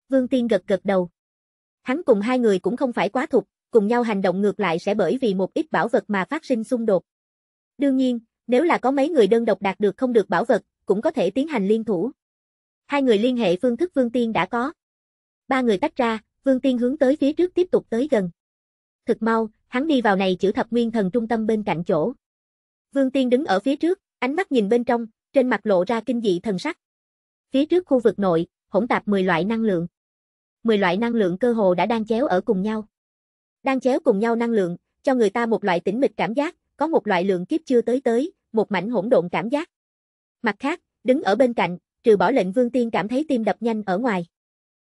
Vương Tiên gật gật đầu. Hắn cùng hai người cũng không phải quá thục, cùng nhau hành động ngược lại sẽ bởi vì một ít bảo vật mà phát sinh xung đột. Đương nhiên, nếu là có mấy người đơn độc đạt được không được bảo vật, cũng có thể tiến hành liên thủ. Hai người liên hệ phương thức Vương Tiên đã có. Ba người tách ra, Vương Tiên hướng tới phía trước tiếp tục tới gần. Thực mau, hắn đi vào này chữ thập nguyên thần trung tâm bên cạnh chỗ. Vương Tiên đứng ở phía trước, ánh mắt nhìn bên trong, trên mặt lộ ra kinh dị thần sắc. Phía trước khu vực nội, hỗn tạp 10 loại năng lượng. 10 loại năng lượng cơ hồ đã đang chéo ở cùng nhau. Đang chéo cùng nhau năng lượng, cho người ta một loại tĩnh mịch cảm giác, có một loại lượng kiếp chưa tới tới, một mảnh hỗn độn cảm giác. Mặt khác, đứng ở bên cạnh, trừ bỏ lệnh Vương Tiên cảm thấy tim đập nhanh ở ngoài.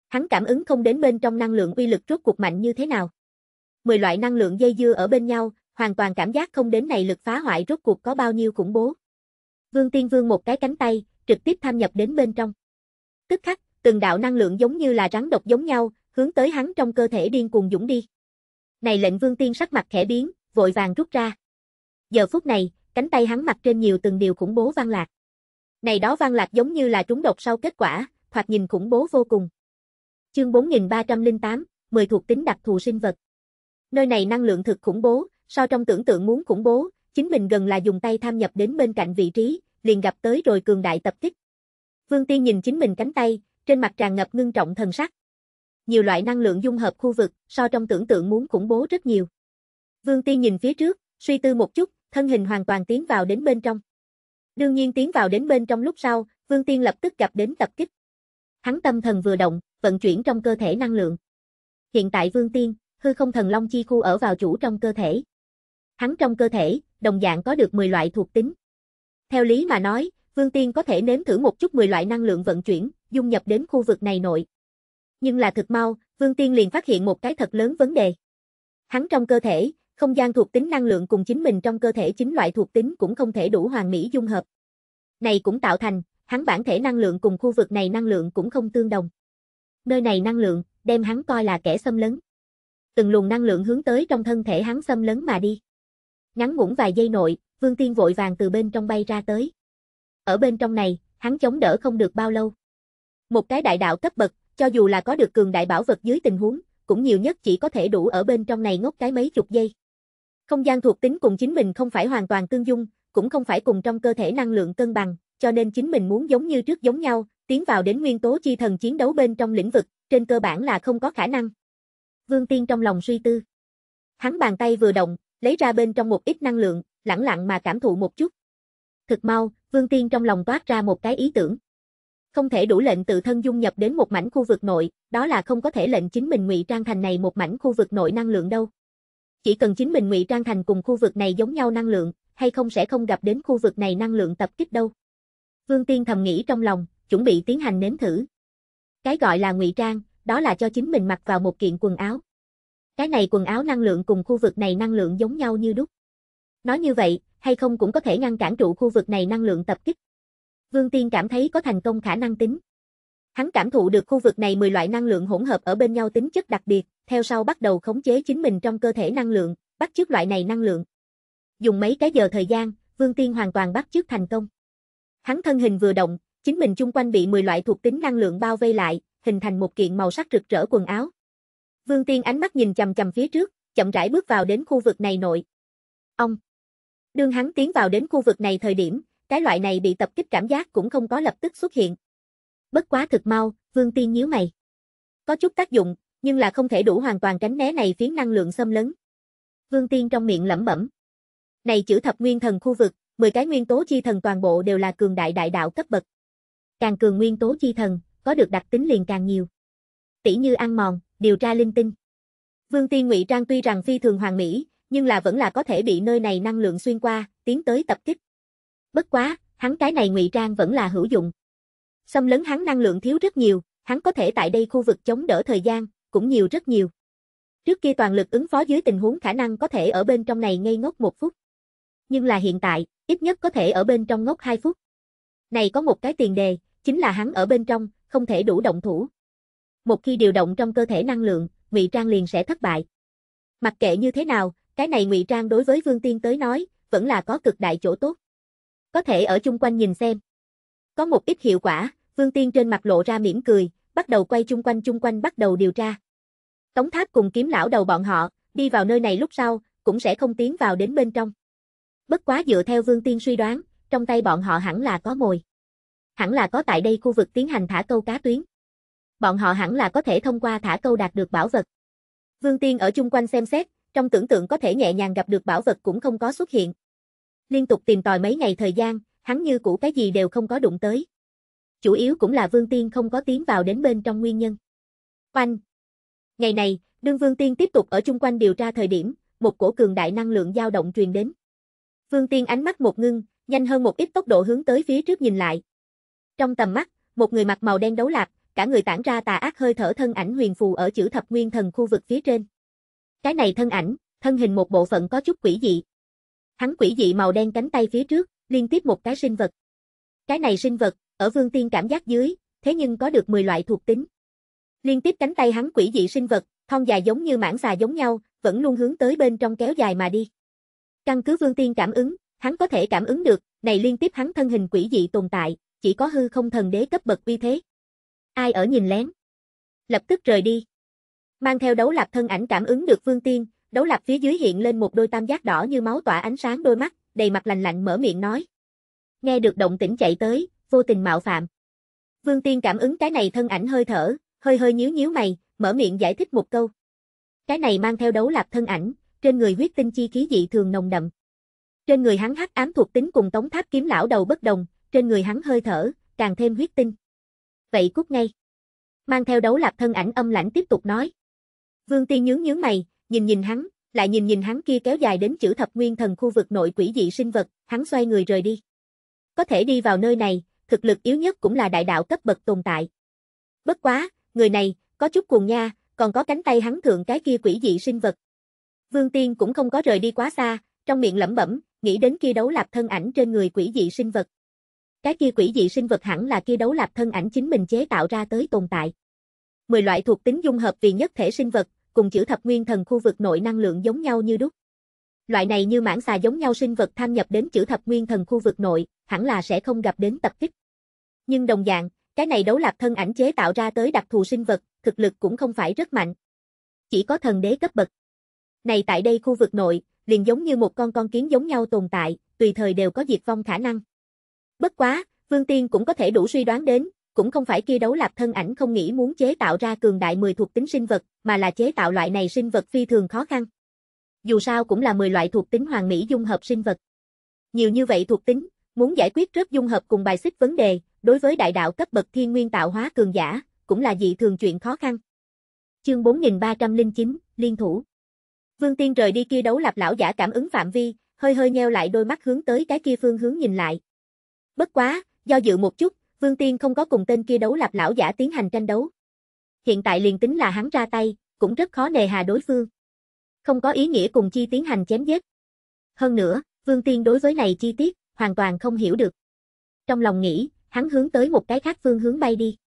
Hắn cảm ứng không đến bên trong năng lượng uy lực rốt cuộc mạnh như thế nào. 10 loại năng lượng dây dưa ở bên nhau, hoàn toàn cảm giác không đến này lực phá hoại rốt cuộc có bao nhiêu khủng bố. Vương Tiên Vương một cái cánh tay, trực tiếp tham nhập đến bên trong. Tức khắc, từng đạo năng lượng giống như là rắn độc giống nhau, hướng tới hắn trong cơ thể điên cuồng dũng đi. Này lệnh Vương Tiên sắc mặt khẽ biến, vội vàng rút ra. Giờ phút này, cánh tay hắn mặt trên nhiều từng điều khủng bố vang lạc. Này đó vang lạc giống như là trúng độc sau kết quả, thoạt nhìn khủng bố vô cùng. Chương 4308, 10 thuộc tính đặc thù sinh vật. Nơi này năng lượng thực khủng bố, so trong tưởng tượng muốn khủng bố, chính mình gần là dùng tay tham nhập đến bên cạnh vị trí, liền gặp tới rồi cường đại tập kích. Vương Tiên nhìn chính mình cánh tay, trên mặt tràn ngập ngưng trọng thần sắc. Nhiều loại năng lượng dung hợp khu vực, so trong tưởng tượng muốn khủng bố rất nhiều. Vương Tiên nhìn phía trước, suy tư một chút, thân hình hoàn toàn tiến vào đến bên trong. Đương nhiên tiến vào đến bên trong lúc sau, Vương Tiên lập tức gặp đến tập kích. Hắn tâm thần vừa động, vận chuyển trong cơ thể năng lượng. Hiện tại Vương Tiên, hư không thần long chi khu ở vào chủ trong cơ thể. Hắn trong cơ thể, đồng dạng có được 10 loại thuộc tính. Theo lý mà nói, Vương Tiên có thể nếm thử một chút 10 loại năng lượng vận chuyển, dung nhập đến khu vực này nội. Nhưng là thực mau, Vương Tiên liền phát hiện một cái thật lớn vấn đề. Hắn trong cơ thể, không gian thuộc tính năng lượng cùng chính mình trong cơ thể chính loại thuộc tính cũng không thể đủ hoàn mỹ dung hợp. Này cũng tạo thành, hắn bản thể năng lượng cùng khu vực này năng lượng cũng không tương đồng. Nơi này năng lượng, đem hắn coi là kẻ xâm lấn. Từng luồng năng lượng hướng tới trong thân thể hắn xâm lấn mà đi. Ngắn ngủn vài giây nội, Vương Tiên vội vàng từ bên trong bay ra tới. Ở bên trong này, hắn chống đỡ không được bao lâu. Một cái đại đạo cấp bậc, cho dù là có được cường đại bảo vật dưới tình huống, cũng nhiều nhất chỉ có thể đủ ở bên trong này ngốc cái mấy chục giây. Không gian thuộc tính cùng chính mình không phải hoàn toàn tương dung, cũng không phải cùng trong cơ thể năng lượng cân bằng, cho nên chính mình muốn giống như trước giống nhau, tiến vào đến nguyên tố chi thần chiến đấu bên trong lĩnh vực, trên cơ bản là không có khả năng. Vương Tiên trong lòng suy tư. Hắn bàn tay vừa động, lấy ra bên trong một ít năng lượng, lặng lặng mà cảm thụ một chút. Thực mau, Vương Tiên trong lòng toát ra một cái ý tưởng. Không thể đủ lệnh tự thân dung nhập đến một mảnh khu vực nội, đó là không có thể lệnh chính mình ngụy trang thành này một mảnh khu vực nội năng lượng đâu. Chỉ cần chính mình ngụy trang thành cùng khu vực này giống nhau năng lượng, hay không sẽ không gặp đến khu vực này năng lượng tập kích đâu. Vương Tiên thầm nghĩ trong lòng, chuẩn bị tiến hành nếm thử. Cái gọi là ngụy trang, đó là cho chính mình mặc vào một kiện quần áo. Cái này quần áo năng lượng cùng khu vực này năng lượng giống nhau như đúc. Nói như vậy, hay không cũng có thể ngăn cản trụ khu vực này năng lượng tập kích. Vương Tiên cảm thấy có thành công khả năng tính. Hắn cảm thụ được khu vực này 10 loại năng lượng hỗn hợp ở bên nhau tính chất đặc biệt, theo sau bắt đầu khống chế chính mình trong cơ thể năng lượng, bắt chước loại này năng lượng. Dùng mấy cái giờ thời gian, Vương Tiên hoàn toàn bắt chước thành công. Hắn thân hình vừa động, chính mình chung quanh bị 10 loại thuộc tính năng lượng bao vây lại, hình thành một kiện màu sắc rực rỡ quần áo. Vương Tiên ánh mắt nhìn chầm chầm phía trước, chậm rãi bước vào đến khu vực này nội. Ông. Đương hắn tiến vào đến khu vực này thời điểm, cái loại này bị tập kích cảm giác cũng không có lập tức xuất hiện. Bất quá thực mau, Vương Tiên nhíu mày. Có chút tác dụng, nhưng là không thể đủ hoàn toàn tránh né này phiến năng lượng xâm lấn. Vương Tiên trong miệng lẩm bẩm. Này chữ thập nguyên thần khu vực, 10 cái nguyên tố chi thần toàn bộ đều là cường đại đại đạo cấp bậc. Càng cường nguyên tố chi thần, có được đặc tính liền càng nhiều. Tỷ như ăn mòn, điều tra linh tinh. Vương Tiên Ngụy Trang tuy rằng phi thường hoàng mỹ, nhưng là vẫn là có thể bị nơi này năng lượng xuyên qua, tiến tới tập kích. Bất quá, hắn cái này ngụy trang vẫn là hữu dụng. Xâm lấn hắn năng lượng thiếu rất nhiều, hắn có thể tại đây khu vực chống đỡ thời gian, cũng nhiều rất nhiều. Trước kia toàn lực ứng phó dưới tình huống khả năng có thể ở bên trong này ngây ngốc một phút. Nhưng là hiện tại, ít nhất có thể ở bên trong ngốc 2 phút. Này có một cái tiền đề, chính là hắn ở bên trong, không thể đủ động thủ. Một khi điều động trong cơ thể năng lượng, ngụy trang liền sẽ thất bại. Mặc kệ như thế nào, cái này ngụy trang đối với Vương Tiên tới nói, vẫn là có cực đại chỗ tốt. Có thể ở chung quanh nhìn xem. Có một ít hiệu quả, Vương Tiên trên mặt lộ ra mỉm cười, bắt đầu quay chung quanh chung quanh bắt đầu điều tra. Tống Tháp cùng kiếm lão đầu bọn họ, đi vào nơi này lúc sau, cũng sẽ không tiến vào đến bên trong. Bất quá dựa theo Vương Tiên suy đoán, trong tay bọn họ hẳn là có mồi. Hẳn là có tại đây khu vực tiến hành thả câu cá tuyến. Bọn họ hẳn là có thể thông qua thả câu đạt được bảo vật. Vương Tiên ở chung quanh xem xét, trong tưởng tượng có thể nhẹ nhàng gặp được bảo vật cũng không có xuất hiện. Liên tục tìm tòi mấy ngày thời gian, hắn như cũ cái gì đều không có đụng tới. Chủ yếu cũng là Vương Tiên không có tiến vào đến bên trong nguyên nhân. Oanh! Ngày này, đương Vương Tiên tiếp tục ở chung quanh điều tra thời điểm, một cổ cường đại năng lượng dao động truyền đến. Vương Tiên ánh mắt một ngưng, nhanh hơn một ít tốc độ hướng tới phía trước nhìn lại. Trong tầm mắt, một người mặc màu đen đấu lạc, cả người tản ra tà ác hơi thở thân ảnh huyền phù ở chữ thập nguyên thần khu vực phía trên. Cái này thân ảnh, thân hình một bộ phận có chút quỷ dị. Hắn quỷ dị màu đen cánh tay phía trước, liên tiếp một cái sinh vật. Cái này sinh vật, ở vương tiên cảm giác dưới, thế nhưng có được 10 loại thuộc tính. Liên tiếp cánh tay hắn quỷ dị sinh vật, thon dài giống như mãng xà giống nhau, vẫn luôn hướng tới bên trong kéo dài mà đi. Căn cứ vương tiên cảm ứng, hắn có thể cảm ứng được, này liên tiếp hắn thân hình quỷ dị tồn tại, chỉ có hư không thần đế cấp bậc uy thế. Ai ở nhìn lén? Lập tức rời đi. Mang theo đấu lạp thân ảnh cảm ứng được vương tiên, đấu lạp phía dưới hiện lên một đôi tam giác đỏ như máu tỏa ánh sáng đôi mắt, đầy mặt lạnh lạnh mở miệng nói. Nghe được động tĩnh chạy tới, vô tình mạo phạm. Vương tiên cảm ứng cái này thân ảnh hơi thở, hơi hơi nhíu nhíu mày, mở miệng giải thích một câu. Cái này mang theo đấu lạp thân ảnh, trên người huyết tinh chi khí dị thường nồng đậm. Trên người hắn hắc ám thuộc tính cùng tống tháp kiếm lão đầu bất đồng, trên người hắn hơi thở, càng thêm huyết tinh. Vậy cút ngay. Mang theo đấu lạp thân ảnh âm lãnh tiếp tục nói. Vương Tiên nhướng nhướng mày, nhìn nhìn hắn, lại nhìn nhìn hắn kia kéo dài đến chữ thập nguyên thần khu vực nội quỷ dị sinh vật, hắn xoay người rời đi. Có thể đi vào nơi này, thực lực yếu nhất cũng là đại đạo cấp bậc tồn tại. Bất quá, người này, có chút cuồng nha, còn có cánh tay hắn thượng cái kia quỷ dị sinh vật. Vương Tiên cũng không có rời đi quá xa, trong miệng lẩm bẩm, nghĩ đến kia đấu lạp thân ảnh trên người quỷ dị sinh vật. Cái kia quỷ dị sinh vật hẳn là kia đấu lạp thân ảnh chính mình chế tạo ra tới tồn tại. Mười loại thuộc tính dung hợp vì nhất thể sinh vật, cùng chữ thập nguyên thần khu vực nội năng lượng giống nhau như đúc. Loại này như mãng xà giống nhau sinh vật tham nhập đến chữ thập nguyên thần khu vực nội, hẳn là sẽ không gặp đến tập kích. Nhưng đồng dạng, cái này đấu lạc thân ảnh chế tạo ra tới đặc thù sinh vật, thực lực cũng không phải rất mạnh. Chỉ có thần đế cấp bậc. Này tại đây khu vực nội, liền giống như một con con kiến giống nhau tồn tại, tùy thời đều có diệt vong khả năng. Bất quá, Vương Tiên cũng có thể đủ suy đoán đến, cũng không phải kia đấu lạp thân ảnh không nghĩ muốn chế tạo ra cường đại 10 thuộc tính sinh vật, mà là chế tạo loại này sinh vật phi thường khó khăn. Dù sao cũng là 10 loại thuộc tính hoàng mỹ dung hợp sinh vật. Nhiều như vậy thuộc tính, muốn giải quyết rất dung hợp cùng bài xích vấn đề, đối với đại đạo cấp bậc thiên nguyên tạo hóa cường giả, cũng là dị thường chuyện khó khăn. Chương 4309, Liên thủ Vương Tiên rời đi kia đấu lạp lão giả cảm ứng phạm vi, hơi hơi nheo lại đôi mắt hướng tới cái kia phương hướng nhìn lại. Bất quá, do dự một chút, Vương Tiên không có cùng tên kia đấu lạp lão giả tiến hành tranh đấu. Hiện tại liền tính là hắn ra tay, cũng rất khó nề hà đối phương. Không có ý nghĩa cùng chi tiến hành chém giết. Hơn nữa, Vương Tiên đối với này chi tiết, hoàn toàn không hiểu được. Trong lòng nghĩ, hắn hướng tới một cái khác phương hướng bay đi.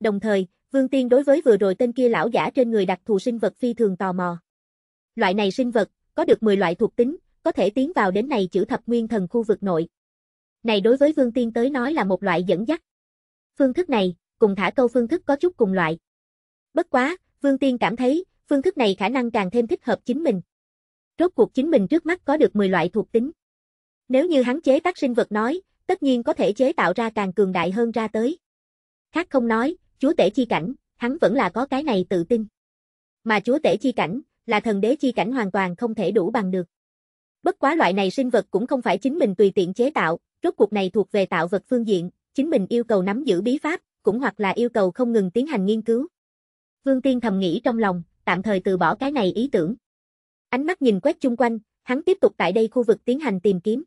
Đồng thời, Vương Tiên đối với vừa rồi tên kia lão giả trên người đặc thù sinh vật phi thường tò mò. Loại này sinh vật, có được 10 loại thuộc tính, có thể tiến vào đến này chữ thập nguyên thần khu vực nội. Này đối với Vương Tiên tới nói là một loại dẫn dắt. Phương thức này, cùng thả câu phương thức có chút cùng loại. Bất quá, Vương Tiên cảm thấy, phương thức này khả năng càng thêm thích hợp chính mình. Rốt cuộc chính mình trước mắt có được 10 loại thuộc tính. Nếu như hắn chế tác sinh vật nói, tất nhiên có thể chế tạo ra càng cường đại hơn ra tới. Khác không nói, chúa tể chi cảnh, hắn vẫn là có cái này tự tin. Mà chúa tể chi cảnh, là thần đế chi cảnh hoàn toàn không thể đủ bằng được. Bất quá loại này sinh vật cũng không phải chính mình tùy tiện chế tạo, rốt cuộc này thuộc về tạo vật phương diện, chính mình yêu cầu nắm giữ bí pháp, cũng hoặc là yêu cầu không ngừng tiến hành nghiên cứu. Vương Tiên thầm nghĩ trong lòng, tạm thời từ bỏ cái này ý tưởng. Ánh mắt nhìn quét chung quanh, hắn tiếp tục tại đây khu vực tiến hành tìm kiếm.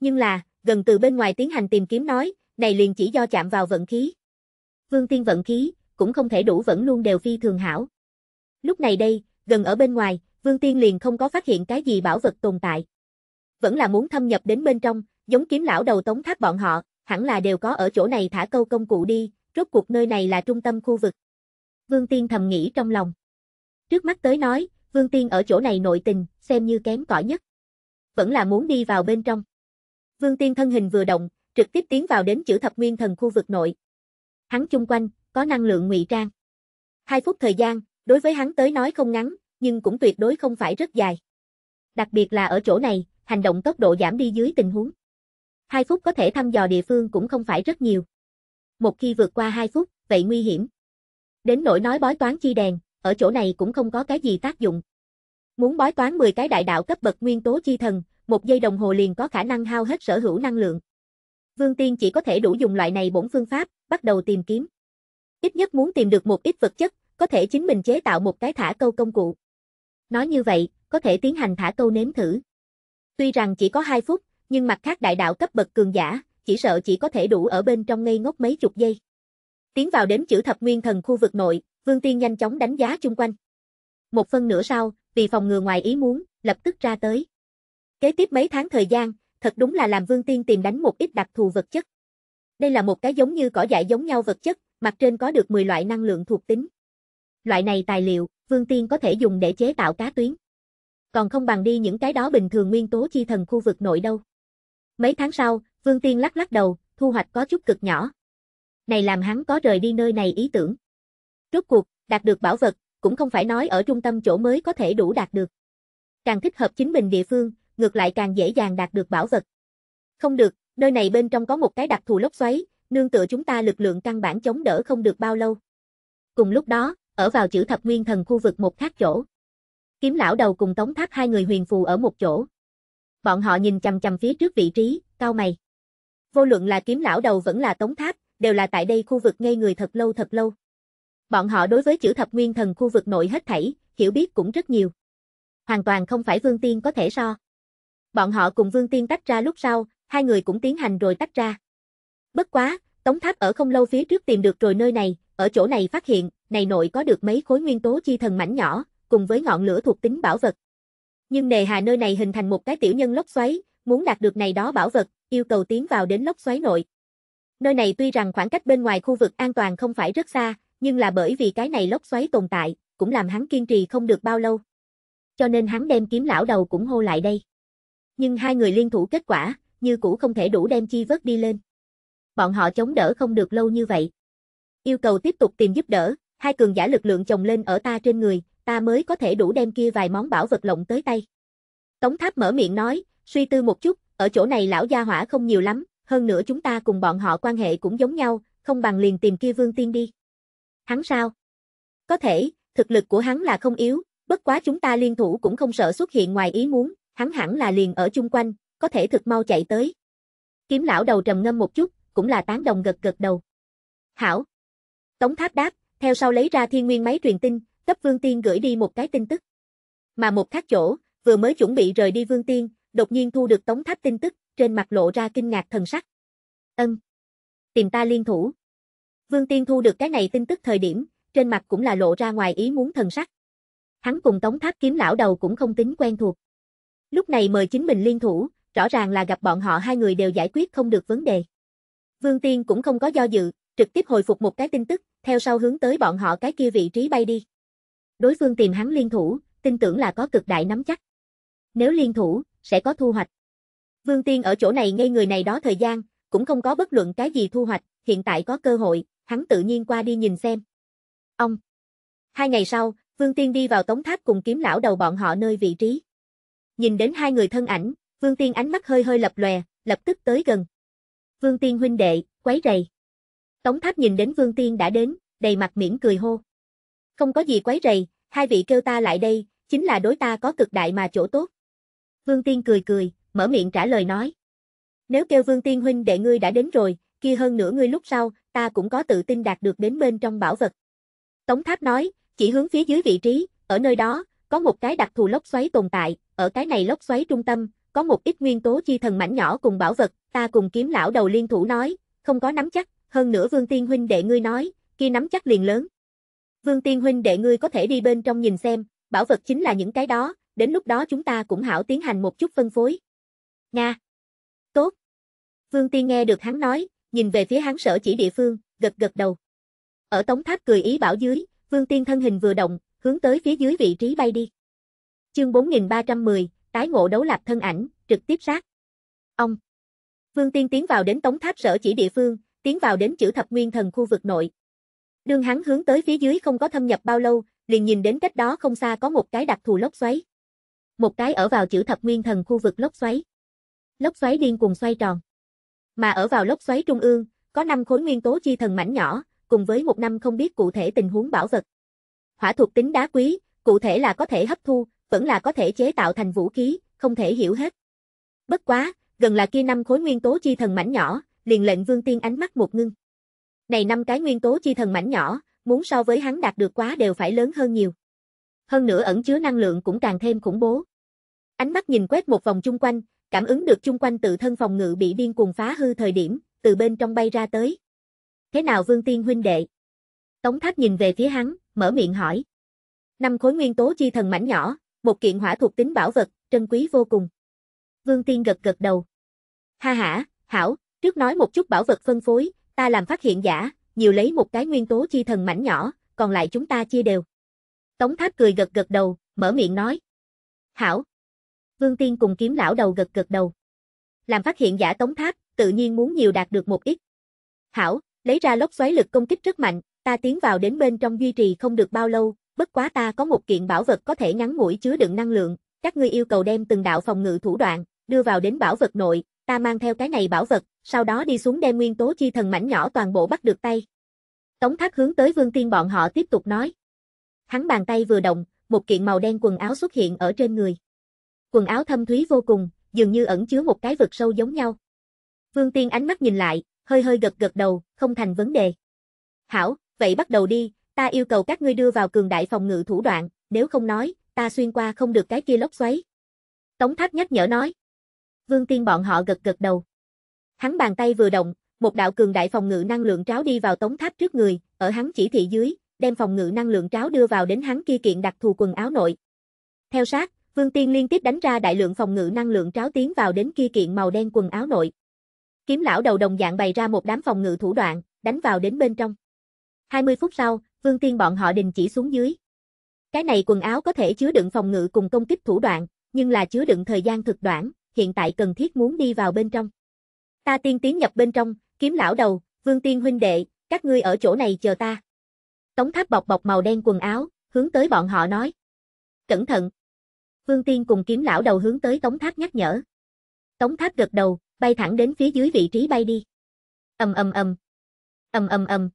Nhưng là, gần từ bên ngoài tiến hành tìm kiếm nói, này liền chỉ do chạm vào vận khí. Vương Tiên vận khí, cũng không thể đủ vẫn luôn đều phi thường hảo. Lúc này đây, gần ở bên ngoài, Vương Tiên liền không có phát hiện cái gì bảo vật tồn tại. Vẫn là muốn thâm nhập đến bên trong, giống kiếm lão đầu tống tháp bọn họ, hẳn là đều có ở chỗ này thả câu công cụ đi, rốt cuộc nơi này là trung tâm khu vực. Vương Tiên thầm nghĩ trong lòng. Trước mắt tới nói, Vương Tiên ở chỗ này nội tình, xem như kém cỏi nhất. Vẫn là muốn đi vào bên trong. Vương Tiên thân hình vừa động, trực tiếp tiến vào đến chữ thập nguyên thần khu vực nội. Hắn chung quanh, có năng lượng ngụy trang. Hai phút thời gian, đối với hắn tới nói không ngắn, nhưng cũng tuyệt đối không phải rất dài. Đặc biệt là ở chỗ này, hành động tốc độ giảm đi dưới tình huống. Hai phút có thể thăm dò địa phương cũng không phải rất nhiều. Một khi vượt qua hai phút, vậy nguy hiểm. Đến nỗi nói bói toán chi đèn, ở chỗ này cũng không có cái gì tác dụng. Muốn bói toán 10 cái đại đạo cấp bậc nguyên tố chi thần, một giây đồng hồ liền có khả năng hao hết sở hữu năng lượng. Vương Tiên chỉ có thể đủ dùng loại này bổn phương pháp, bắt đầu tìm kiếm. Ít nhất muốn tìm được một ít vật chất, có thể chính mình chế tạo một cái thả câu công cụ. Nói như vậy, có thể tiến hành thả câu nếm thử. Tuy rằng chỉ có 2 phút, nhưng mặt khác đại đạo cấp bậc cường giả, chỉ sợ chỉ có thể đủ ở bên trong ngây ngốc mấy chục giây. Tiến vào đến chữ thập nguyên thần khu vực nội, Vương Tiên nhanh chóng đánh giá chung quanh. Một phân nửa sau, vì phòng ngừa ngoài ý muốn, lập tức ra tới. Kế tiếp mấy tháng thời gian, thật đúng là làm Vương Tiên tìm đánh một ít đặc thù vật chất. Đây là một cái giống như cỏ dại giống nhau vật chất, mặt trên có được 10 loại năng lượng thuộc tính. Loại này tài liệu, Vương Tiên có thể dùng để chế tạo cá tuyến. Còn không bằng đi những cái đó bình thường nguyên tố chi thần khu vực nội đâu. Mấy tháng sau, Vương Tiên lắc lắc đầu, thu hoạch có chút cực nhỏ. Này làm hắn có rời đi nơi này ý tưởng. Rốt cuộc, đạt được bảo vật, cũng không phải nói ở trung tâm chỗ mới có thể đủ đạt được. Càng thích hợp chính mình địa phương, ngược lại càng dễ dàng đạt được bảo vật. Không được, nơi này bên trong có một cái đặc thù lốc xoáy, nương tựa chúng ta lực lượng căn bản chống đỡ không được bao lâu. Cùng lúc đó, ở vào chữ thập nguyên thần khu vực một khác chỗ. Kiếm lão đầu cùng tống tháp hai người huyền phù ở một chỗ. Bọn họ nhìn chằm chằm phía trước vị trí, cao mày. Vô luận là kiếm lão đầu vẫn là tống tháp, đều là tại đây khu vực ngây người thật lâu thật lâu. Bọn họ đối với chữ thập nguyên thần khu vực nội hết thảy, hiểu biết cũng rất nhiều. Hoàn toàn không phải Vương Tiên có thể so. Bọn họ cùng Vương Tiên tách ra lúc sau, hai người cũng tiến hành rồi tách ra. Bất quá, Tống Tháp ở không lâu phía trước tìm được rồi nơi này, ở chỗ này phát hiện, này nội có được mấy khối nguyên tố chi thần mảnh nhỏ, cùng với ngọn lửa thuộc tính bảo vật. Nhưng nề hà nơi này hình thành một cái tiểu nhân lốc xoáy, muốn đạt được này đó bảo vật, yêu cầu tiến vào đến lốc xoáy nội. Nơi này tuy rằng khoảng cách bên ngoài khu vực an toàn không phải rất xa, nhưng là bởi vì cái này lốc xoáy tồn tại, cũng làm hắn kiên trì không được bao lâu. Cho nên hắn đem kiếm lão đầu cũng hô lại đây. Nhưng hai người liên thủ kết quả, như cũ không thể đủ đem chi vớt đi lên. Bọn họ chống đỡ không được lâu như vậy. Yêu cầu tiếp tục tìm giúp đỡ, hai cường giả lực lượng chồng lên ở ta trên người, ta mới có thể đủ đem kia vài món bảo vật lộng tới tay. Tống Tháp mở miệng nói, suy tư một chút, ở chỗ này lão gia hỏa không nhiều lắm, hơn nữa chúng ta cùng bọn họ quan hệ cũng giống nhau, không bằng liền tìm kia vương tiên đi. Hắn sao? Có thể, thực lực của hắn là không yếu, bất quá chúng ta liên thủ cũng không sợ xuất hiện ngoài ý muốn, hắn hẳn là liền ở chung quanh, có thể thực mau chạy tới. Kiếm lão đầu trầm ngâm một chút, cũng là tán đồng gật gật đầu. Hảo. Tống tháp đáp, theo sau lấy ra thiên nguyên máy truyền tin, cấp Vương Tiên gửi đi một cái tin tức. Mà một khác chỗ, vừa mới chuẩn bị rời đi Vương Tiên, đột nhiên thu được tống tháp tin tức, trên mặt lộ ra kinh ngạc thần sắc. Ân. Tìm ta liên thủ. Vương Tiên thu được cái này tin tức thời điểm, trên mặt cũng là lộ ra ngoài ý muốn thần sắc. Hắn cùng tống tháp kiếm lão đầu cũng không tính quen thuộc. Lúc này mời chính mình liên thủ, rõ ràng là gặp bọn họ hai người đều giải quyết không được vấn đề. Vương Tiên cũng không có do dự, trực tiếp hồi phục một cái tin tức, theo sau hướng tới bọn họ cái kia vị trí bay đi. Đối phương tìm hắn liên thủ, tin tưởng là có cực đại nắm chắc. Nếu liên thủ, sẽ có thu hoạch. Vương Tiên ở chỗ này ngây người này đó thời gian, cũng không có bất luận cái gì thu hoạch, hiện tại có cơ hội, hắn tự nhiên qua đi nhìn xem. Ông. Hai ngày sau, Vương Tiên đi vào tống tháp cùng kiếm lão đầu bọn họ nơi vị trí. Nhìn đến hai người thân ảnh, Vương Tiên ánh mắt hơi hơi lập lòe, lập tức tới gần. Vương Tiên huynh đệ, quấy rầy. Tống tháp nhìn đến Vương Tiên đã đến, đầy mặt miễn cười hô. Không có gì quấy rầy, hai vị kêu ta lại đây, chính là đối ta có cực đại mà chỗ tốt. Vương Tiên cười cười, mở miệng trả lời nói. Nếu kêu Vương Tiên huynh đệ ngươi đã đến rồi, kia hơn nữa ngươi lúc sau, ta cũng có tự tin đạt được đến bên trong bảo vật. Tống Tháp nói, chỉ hướng phía dưới vị trí, ở nơi đó, có một cái đặc thù lốc xoáy tồn tại, ở cái này lốc xoáy trung tâm, có một ít nguyên tố chi thần mảnh nhỏ cùng bảo vật, ta cùng kiếm lão đầu liên thủ nói, không có nắm chắc, hơn nữa Vương Tiên huynh đệ ngươi nói, kia nắm chắc liền lớn. Vương Tiên huynh đệ ngươi có thể đi bên trong nhìn xem, bảo vật chính là những cái đó, đến lúc đó chúng ta cũng hảo tiến hành một chút phân phối. Nga. Tốt. Vương Tiên nghe được hắn nói, nhìn về phía hắn sở chỉ địa phương, gật gật đầu. Ở tống tháp cười ý bảo dưới, Vương Tiên thân hình vừa động, hướng tới phía dưới vị trí bay đi. Chương 4310, tái ngộ đấu lập thân ảnh, trực tiếp sát. Ông. Vương Tiên tiến vào đến tống tháp sở chỉ địa phương, tiến vào đến chữ thập nguyên thần khu vực nội. Đương hắn hướng tới phía dưới không có thâm nhập bao lâu, liền nhìn đến cách đó không xa có một cái đặc thù lốc xoáy. Một cái ở vào chữ thập nguyên thần khu vực lốc xoáy. Lốc xoáy điên cuồng xoay tròn. Mà ở vào lốc xoáy trung ương, có năm khối nguyên tố chi thần mảnh nhỏ, cùng với một năm không biết cụ thể tình huống bảo vật. Hỏa thuộc tính đá quý, cụ thể là có thể hấp thu, vẫn là có thể chế tạo thành vũ khí, không thể hiểu hết. Bất quá, gần là kia năm khối nguyên tố chi thần mảnh nhỏ, liền lệnh Vương Tiên ánh mắt một ngưng. Này năm cái nguyên tố chi thần mảnh nhỏ, muốn so với hắn đạt được quá đều phải lớn hơn nhiều. Hơn nữa ẩn chứa năng lượng cũng càng thêm khủng bố. Ánh mắt nhìn quét một vòng chung quanh, cảm ứng được chung quanh tự thân phòng ngự bị điên cuồng phá hư thời điểm, từ bên trong bay ra tới. Thế nào Vương Tiên huynh đệ? Tống Tháp nhìn về phía hắn, mở miệng hỏi. Năm khối nguyên tố chi thần mảnh nhỏ, một kiện hỏa thuộc tính bảo vật, trân quý vô cùng. Vương Tiên gật gật đầu. Ha ha, hảo, trước nói một chút bảo vật phân phối, ta làm phát hiện giả, nhiều lấy một cái nguyên tố chi thần mảnh nhỏ, còn lại chúng ta chia đều. Tống Tháp cười gật gật đầu, mở miệng nói. Hảo. Vương Tiên cùng kiếm lão đầu gật gật đầu. Làm phát hiện giả Tống Tháp, tự nhiên muốn nhiều đạt được một ít. Hảo, lấy ra lốc xoáy lực công kích rất mạnh, ta tiến vào đến bên trong duy trì không được bao lâu, bất quá ta có một kiện bảo vật có thể ngắn ngủi chứa đựng năng lượng, các ngươi yêu cầu đem từng đạo phòng ngự thủ đoạn, đưa vào đến bảo vật nội, ta mang theo cái này bảo vật, sau đó đi xuống đem nguyên tố chi thần mảnh nhỏ toàn bộ bắt được tay. Tống Thác hướng tới Vương Tiên bọn họ tiếp tục nói. Hắn bàn tay vừa động, một kiện màu đen quần áo xuất hiện ở trên người. Quần áo thâm thúy vô cùng, dường như ẩn chứa một cái vực sâu giống nhau. Vương Tiên ánh mắt nhìn lại, hơi hơi gật gật đầu, không thành vấn đề. Hảo, vậy bắt đầu đi, ta yêu cầu các ngươi đưa vào cường đại phòng ngự thủ đoạn, nếu không nói, ta xuyên qua không được cái kia lốc xoáy. Tống Thác nhắc nhở nói. Vương Tiên bọn họ gật gật đầu. Hắn bàn tay vừa động, một đạo cường đại phòng ngự năng lượng tráo đi vào Tống Tháp trước người, ở hắn chỉ thị dưới, đem phòng ngự năng lượng tráo đưa vào đến hắn kia kiện đặc thù quần áo nội. Theo sát, Vương Tiên liên tiếp đánh ra đại lượng phòng ngự năng lượng tráo tiến vào đến kia kiện màu đen quần áo nội. Kiếm lão đầu đồng dạng bày ra một đám phòng ngự thủ đoạn, đánh vào đến bên trong. 20 phút sau, Vương Tiên bọn họ đình chỉ xuống dưới. Cái này quần áo có thể chứa đựng phòng ngự cùng công kích thủ đoạn, nhưng là chứa đựng thời gian thực đoạn, hiện tại cần thiết muốn đi vào bên trong. Ta tiên tiến nhập bên trong, kiếm lão đầu, Vương Tiên huynh đệ, các ngươi ở chỗ này chờ ta. Tống Tháp bọc bọc màu đen quần áo, hướng tới bọn họ nói. Cẩn thận. Vương Tiên cùng kiếm lão đầu hướng tới Tống Tháp nhắc nhở. Tống Tháp gật đầu, bay thẳng đến phía dưới vị trí bay đi. Ầm ầm ầm. Ầm ầm ầm.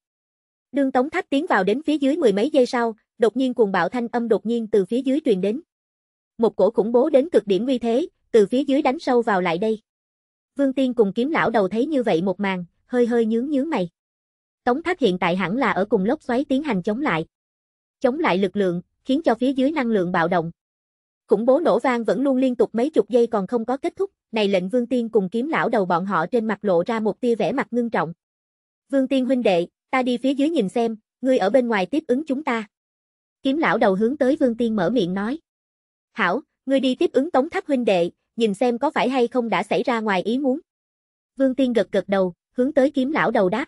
Đương Tống Tháp tiến vào đến phía dưới mười mấy giây sau, đột nhiên cuồng bạo thanh âm đột nhiên từ phía dưới truyền đến. Một cổ khủng bố đến cực điểm uy thế, từ phía dưới đánh sâu vào lại đây. Vương Tiên cùng kiếm lão đầu thấy như vậy một màn, hơi hơi nhướng nhướng mày. Tống Thác hiện tại hẳn là ở cùng lốc xoáy tiến hành chống lại. Chống lại lực lượng, khiến cho phía dưới năng lượng bạo động. Khủng bố nổ vang vẫn luôn liên tục mấy chục giây còn không có kết thúc, này lệnh Vương Tiên cùng kiếm lão đầu bọn họ trên mặt lộ ra một tia vẻ mặt ngưng trọng. Vương Tiên huynh đệ, ta đi phía dưới nhìn xem, ngươi ở bên ngoài tiếp ứng chúng ta. Kiếm lão đầu hướng tới Vương Tiên mở miệng nói. Hảo, ngươi đi tiếp ứng Tống Tháp huynh đệ, nhìn xem có phải hay không đã xảy ra ngoài ý muốn. Vương Tiên gật gật đầu, hướng tới kiếm lão đầu đáp.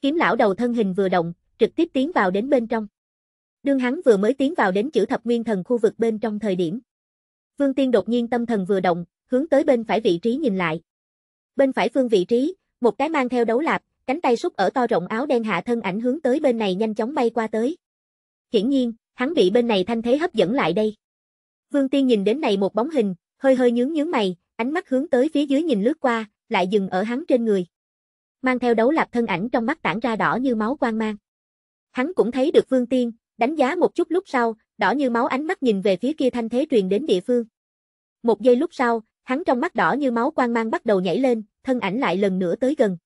Kiếm lão đầu thân hình vừa động, trực tiếp tiến vào đến bên trong. Đương hắn vừa mới tiến vào đến chữ thập nguyên thần khu vực bên trong thời điểm. Vương Tiên đột nhiên tâm thần vừa động, hướng tới bên phải vị trí nhìn lại. Bên phải phương vị trí, một cái mang theo đấu lạp, cánh tay xúc ở to rộng áo đen hạ thân ảnh hướng tới bên này nhanh chóng bay qua tới. Hiển nhiên, hắn bị bên này thanh thế hấp dẫn lại đây. Vương Tiên nhìn đến này một bóng hình, hơi hơi nhướng nhướng mày, ánh mắt hướng tới phía dưới nhìn lướt qua, lại dừng ở hắn trên người. Mang theo đấu lạp thân ảnh trong mắt tản ra đỏ như máu quang mang. Hắn cũng thấy được Vương Tiên, đánh giá một chút lúc sau, đỏ như máu ánh mắt nhìn về phía kia thanh thế truyền đến địa phương. Một giây lúc sau, hắn trong mắt đỏ như máu quang mang bắt đầu nhảy lên, thân ảnh lại lần nữa tới gần.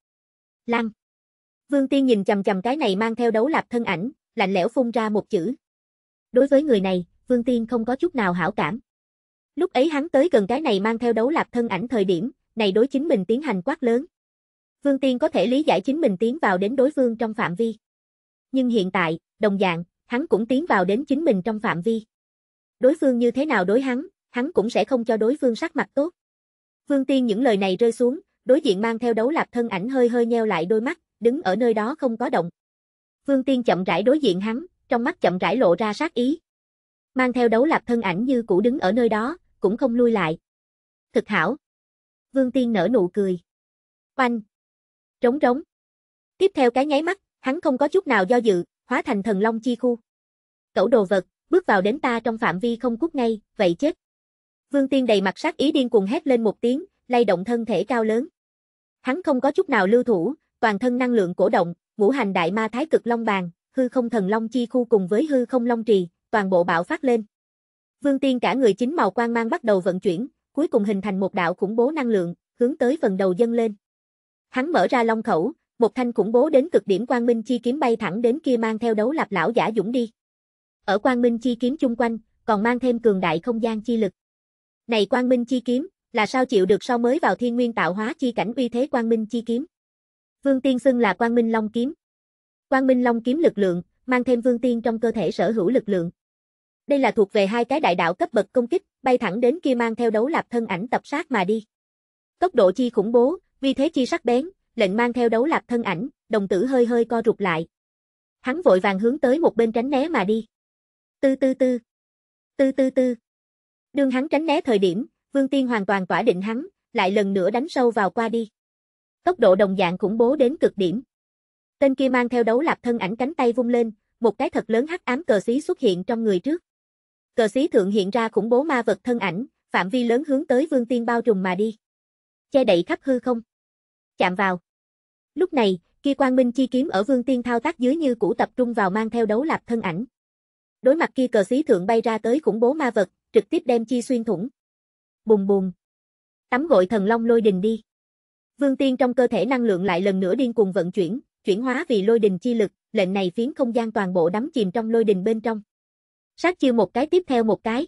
Lăng. Vương Tiên nhìn chầm chầm cái này mang theo đấu lạp thân ảnh, lạnh lẽo phun ra một chữ. Đối với người này, Vương Tiên không có chút nào hảo cảm. Lúc ấy hắn tới gần cái này mang theo đấu lạp thân ảnh thời điểm, này đối chính mình tiến hành quát lớn. Vương Tiên có thể lý giải chính mình tiến vào đến đối phương trong phạm vi. Nhưng hiện tại, đồng dạng, hắn cũng tiến vào đến chính mình trong phạm vi. Đối phương như thế nào đối hắn, hắn cũng sẽ không cho đối phương sắc mặt tốt. Vương Tiên những lời này rơi xuống, đối diện mang theo đấu lạp thân ảnh hơi hơi nheo lại đôi mắt, đứng ở nơi đó không có động. Vương Tiên chậm rãi đối diện hắn, trong mắt chậm rãi lộ ra sát ý. Mang theo đấu lạp thân ảnh như cũ đứng ở nơi đó, cũng không lui lại. Thực hảo. Vương Tiên nở nụ cười. Oanh. Trống trống. Tiếp theo cái nháy mắt, hắn không có chút nào do dự, hóa thành thần long chi khu. Cẩu đồ vật, bước vào đến ta trong phạm vi không cút ngay, vậy chết. Vương Tiên đầy mặt sát ý điên cuồng hét lên một tiếng, lay động thân thể cao lớn. Hắn không có chút nào lưu thủ, toàn thân năng lượng cổ động, ngũ hành đại ma thái cực long bàn, hư không thần long chi khu cùng với hư không long trì, toàn bộ bạo phát lên. Vương Tiên cả người chính màu quang mang bắt đầu vận chuyển, cuối cùng hình thành một đạo khủng bố năng lượng, hướng tới phần đầu dâng lên. Hắn mở ra long khẩu, một thanh khủng bố đến cực điểm quang minh chi kiếm bay thẳng đến kia mang theo đấu lạp lão giả dũng đi. Ở quang minh chi kiếm chung quanh, còn mang thêm cường đại không gian chi lực. Này quang minh chi kiếm, là sao chịu được sau mới vào thiên nguyên tạo hóa chi cảnh uy thế quang minh chi kiếm. Vương Tiên xưng là quang minh long kiếm. Quang minh long kiếm lực lượng, mang thêm vương tiên trong cơ thể sở hữu lực lượng. Đây là thuộc về hai cái đại đạo cấp bậc công kích, bay thẳng đến kia mang theo đấu lạp thân ảnh tập sát mà đi. Tốc độ chi khủng bố, vì thế chi sắc bén, lệnh mang theo đấu lạp thân ảnh, đồng tử hơi hơi co rụt lại. Hắn vội vàng hướng tới một bên tránh né mà đi. Tư tư tư. Tư tư tư. Đương hắn tránh né thời điểm, Vương Tiên hoàn toàn tỏa định hắn, lại lần nữa đánh sâu vào qua đi. Tốc độ đồng dạng khủng bố đến cực điểm. Tên kia mang theo đấu lạp thân ảnh cánh tay vung lên, một cái thật lớn hắc ám cờ xí xuất hiện trong người trước. Cờ xí thượng hiện ra khủng bố ma vật thân ảnh, phạm vi lớn hướng tới Vương Tiên bao trùm mà đi. Che đậy khắp hư không. Chạm vào. Lúc này, kia quang minh chi kiếm ở Vương Tiên thao tác dưới như cũ tập trung vào mang theo đấu lạp thân ảnh. Đối mặt kia cờ xí thượng bay ra tới khủng bố ma vật, trực tiếp đem chi xuyên thủng. Bùng bùng. Tắm gội thần long lôi đình đi. Vương Tiên trong cơ thể năng lượng lại lần nữa điên cuồng vận chuyển, chuyển hóa vì lôi đình chi lực, lệnh này phiến không gian toàn bộ đắm chìm trong lôi đình bên trong. Sát chiêu một cái tiếp theo một cái.